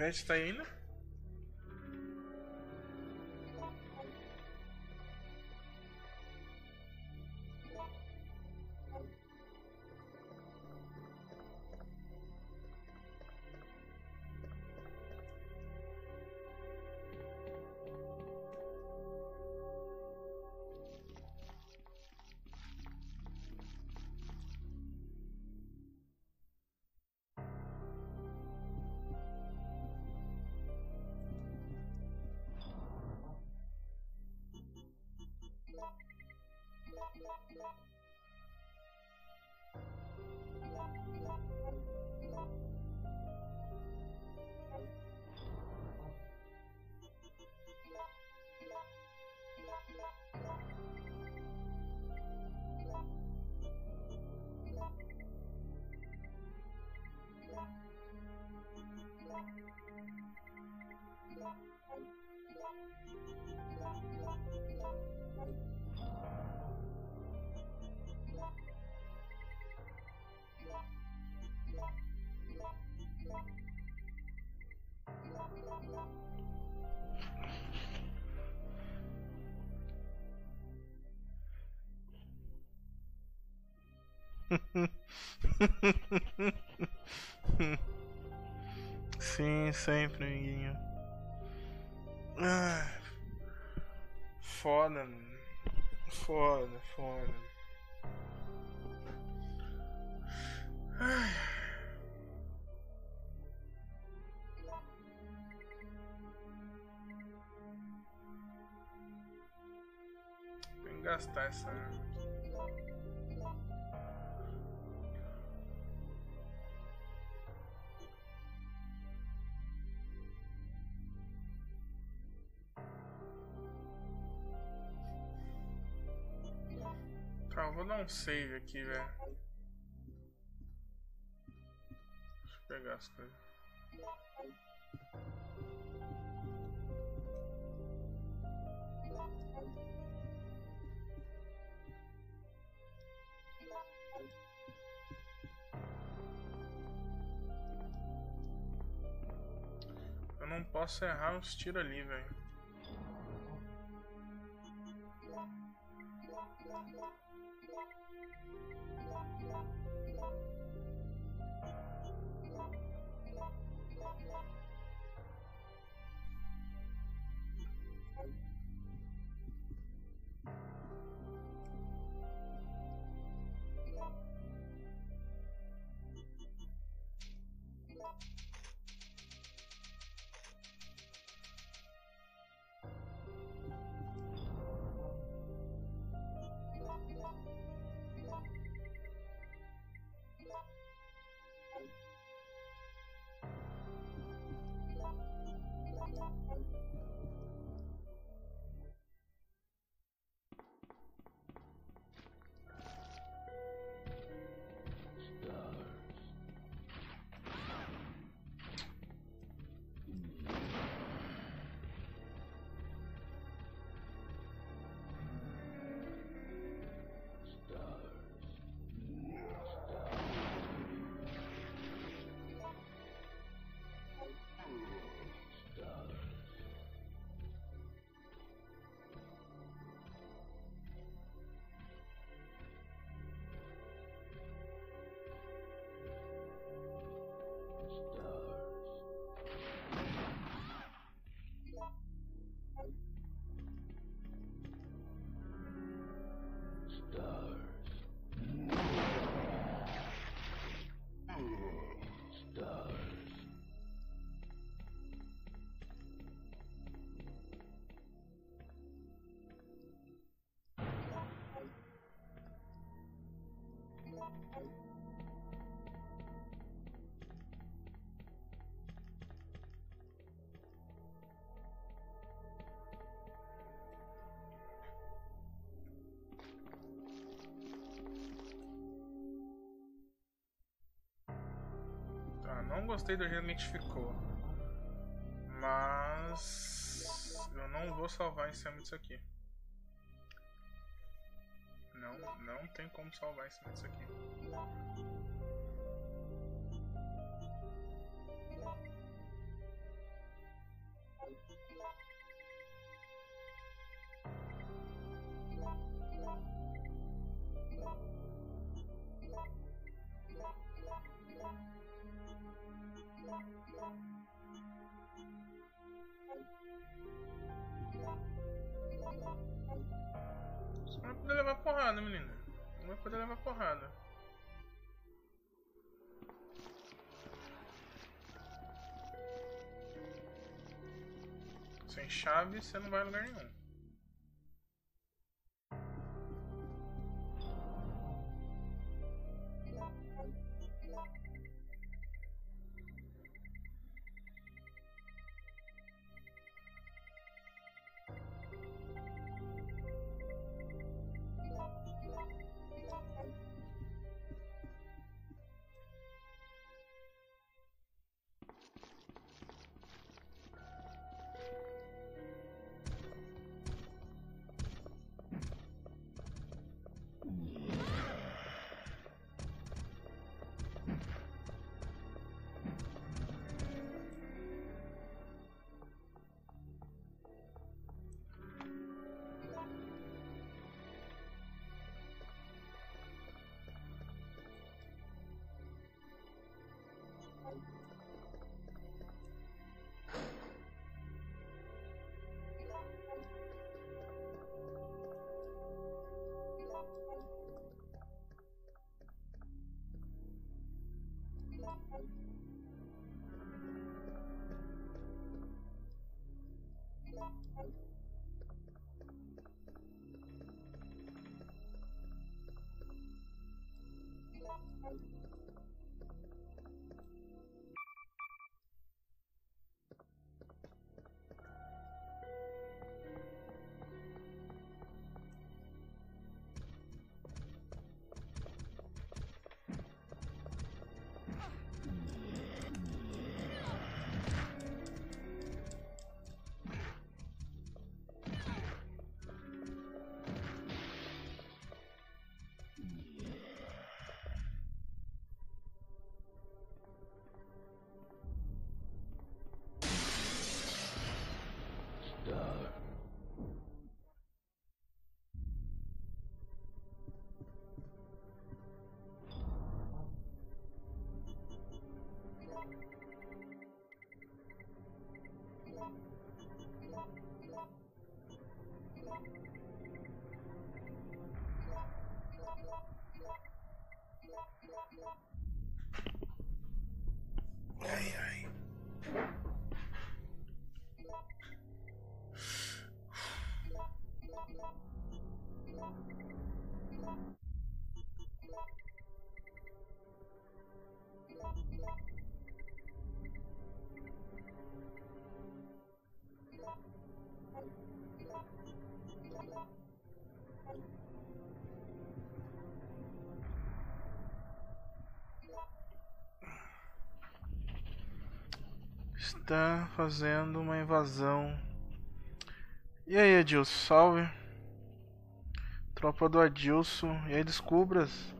O Pet tá indo? Sim, sempre, amiguinho. Ah, foda. Foda, foda. Que gastar essa save aqui, velho. Deixa eu pegar as coisas. Eu não posso errar os tiros ali, velho. Thank you. Tá, não gostei do jeito que ficou. Mas eu não vou salvar em cima disso aqui. Tem como salvar em cima disso aqui. Não vai poder levar porrada, menina. Poder levar porrada. Sem chave, você não vai a lugar nenhum. Está fazendo uma invasão. E aí, Adilson, salve. Tropa do Adilson. E aí, Descubras.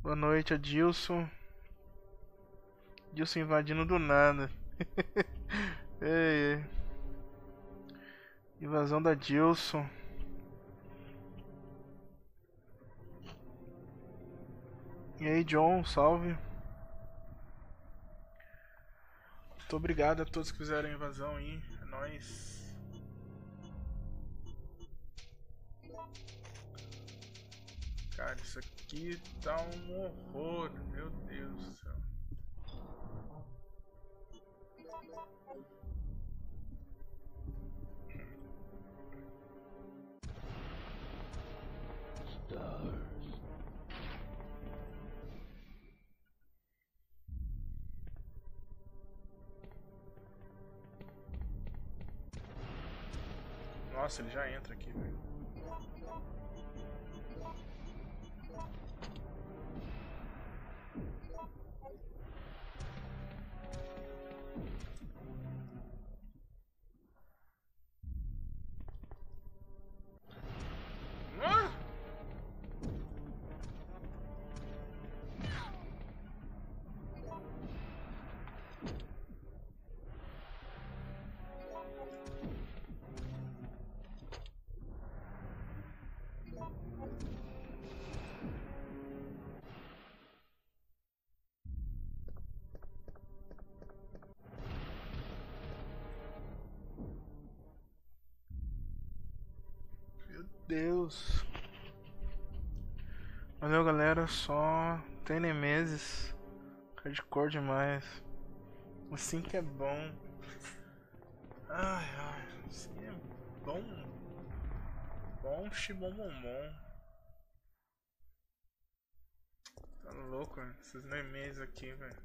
Boa noite, Adilson. Adilson invadindo do nada. ei, ei. Invasão da Adilson. E aí, John, salve. Muito obrigado a todos que fizeram a invasão aí. É nóis. Cara, isso aqui tá um horror. Meu Deus do céu. Stars. Nossa, ele já entra aqui, velho. Deus. Valeu, galera. Só tem Nemesis. Hardcore demais. Assim que é bom. Ai, ai. Assim é bom. Bom, bom. Tá louco. Esses Nemesis aqui, velho.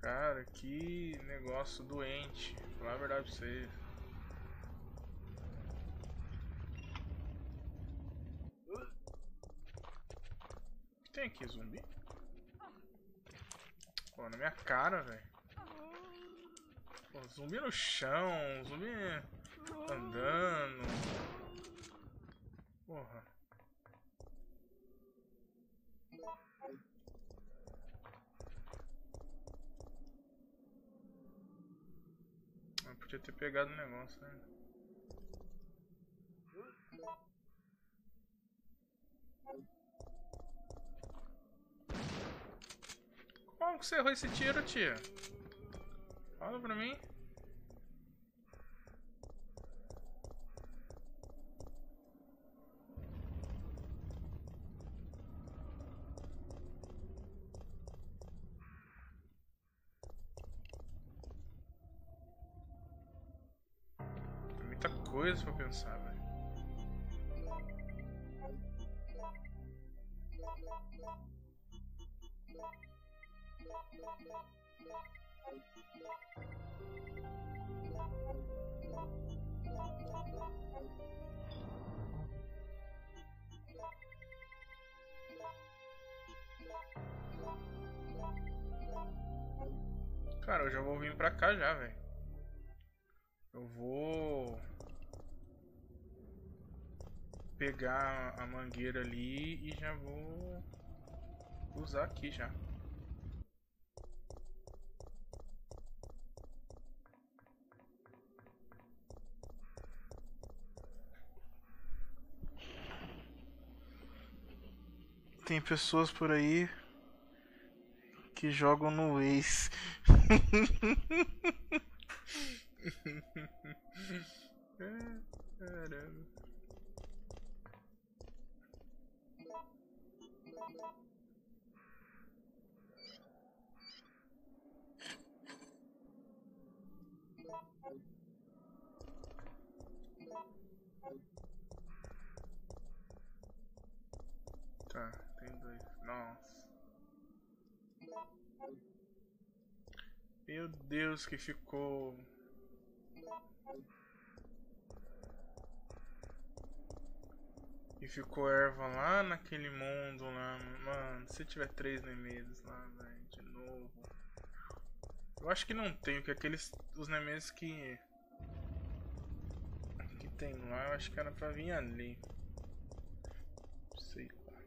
Cara, que negócio doente. Falar a verdade pra vocês. Tem aqui, zumbi? Pô, na minha cara, velho. Zumbi no chão, zumbi andando. Porra. Eu podia ter pegado o negócio, né? Como que você errou esse tiro, tia? Fala pra mim. Tem muita coisa pra pensar, velho. Cara, eu já vou vir pra cá já, velho. Eu vou pegar a mangueira ali e já vou usar aqui já. Tem pessoas por aí que jogam no Waze. Caramba. Meu Deus, que ficou. E ficou erva lá naquele mundo lá. Mano, se tiver três Nemesis lá, velho, de novo. Eu acho que não tem, porque aqueles. Os Nemesis que. Que tem lá, eu acho que era pra vir ali. Sei lá.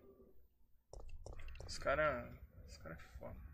Os caras. Os caras é foda.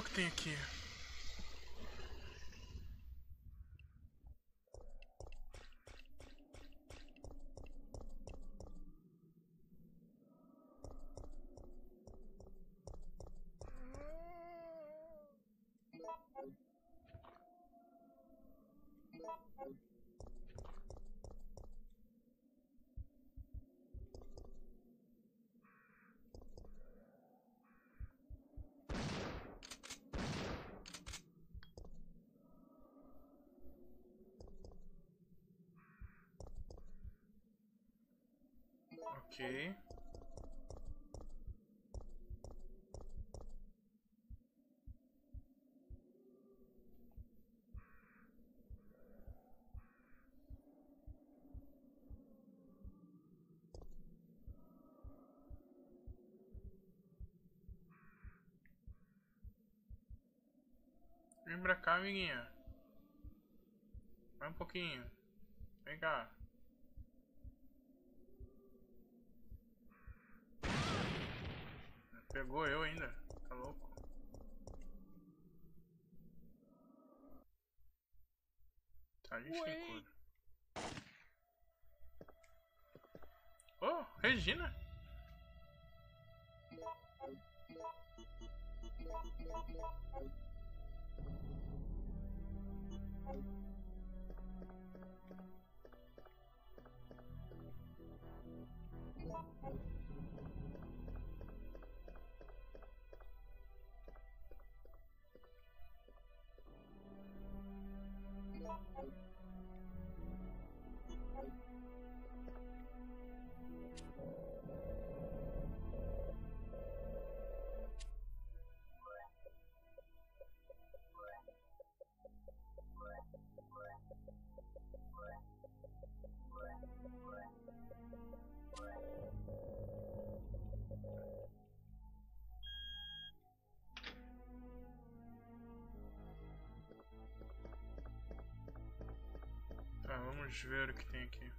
ver o que tem aqui. Ok. Vem pra cá, amiguinha. Vai um pouquinho. Vem cá. Pegou eu ainda. Tá louco? Tá de cura. Oh, Regina. Tá, o que tem aqui.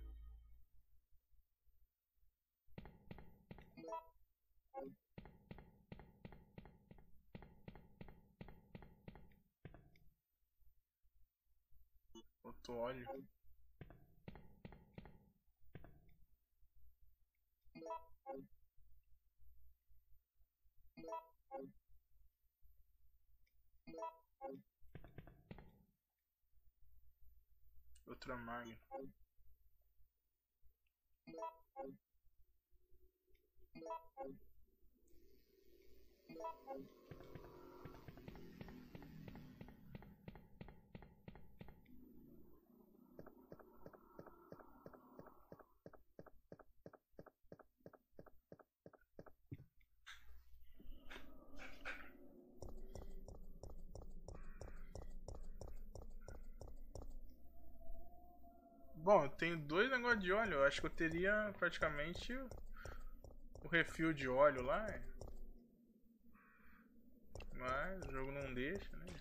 Botou óleo. Outra magna. Bom, eu tenho dois negócios de óleo. Eu acho que eu teria praticamente o- refil de óleo lá. Mas o jogo não deixa, né?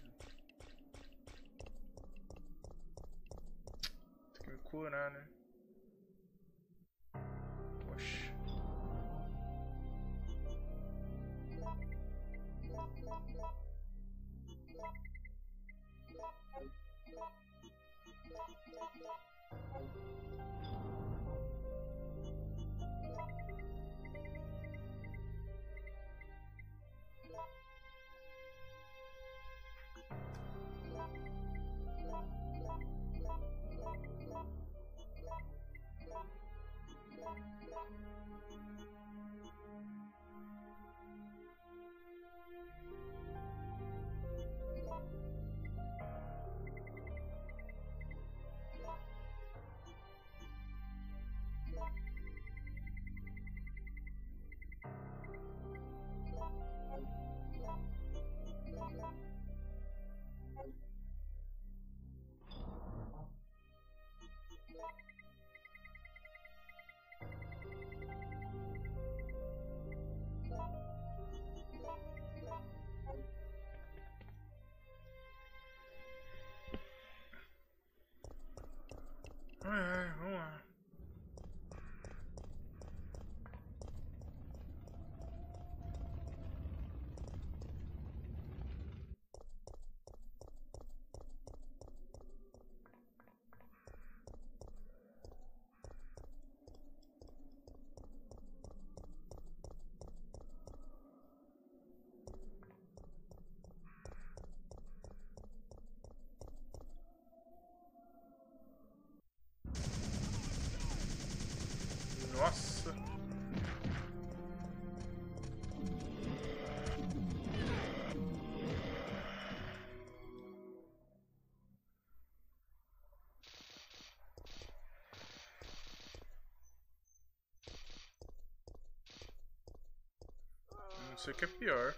Tem que me curar, né? Poxa. あ。Não sei o que é pior.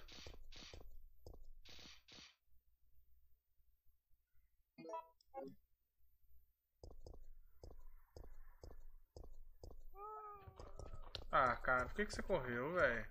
Ah, cara, por que, que você correu, velho?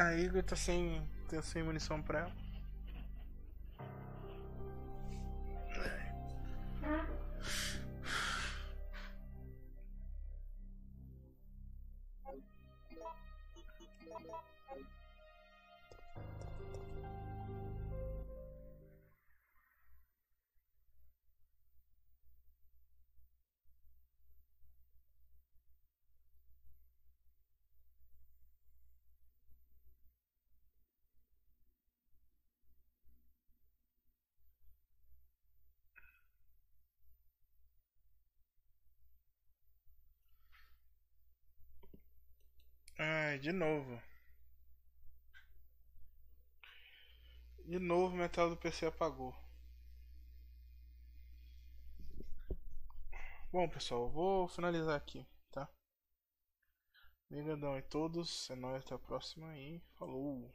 A Igor tá sem, tá sem munição pra ela. De novo. De novo, metade do PC apagou. Bom, pessoal, vou finalizar aqui, tá? Obrigadão a todos. É nóis, até a próxima e falou!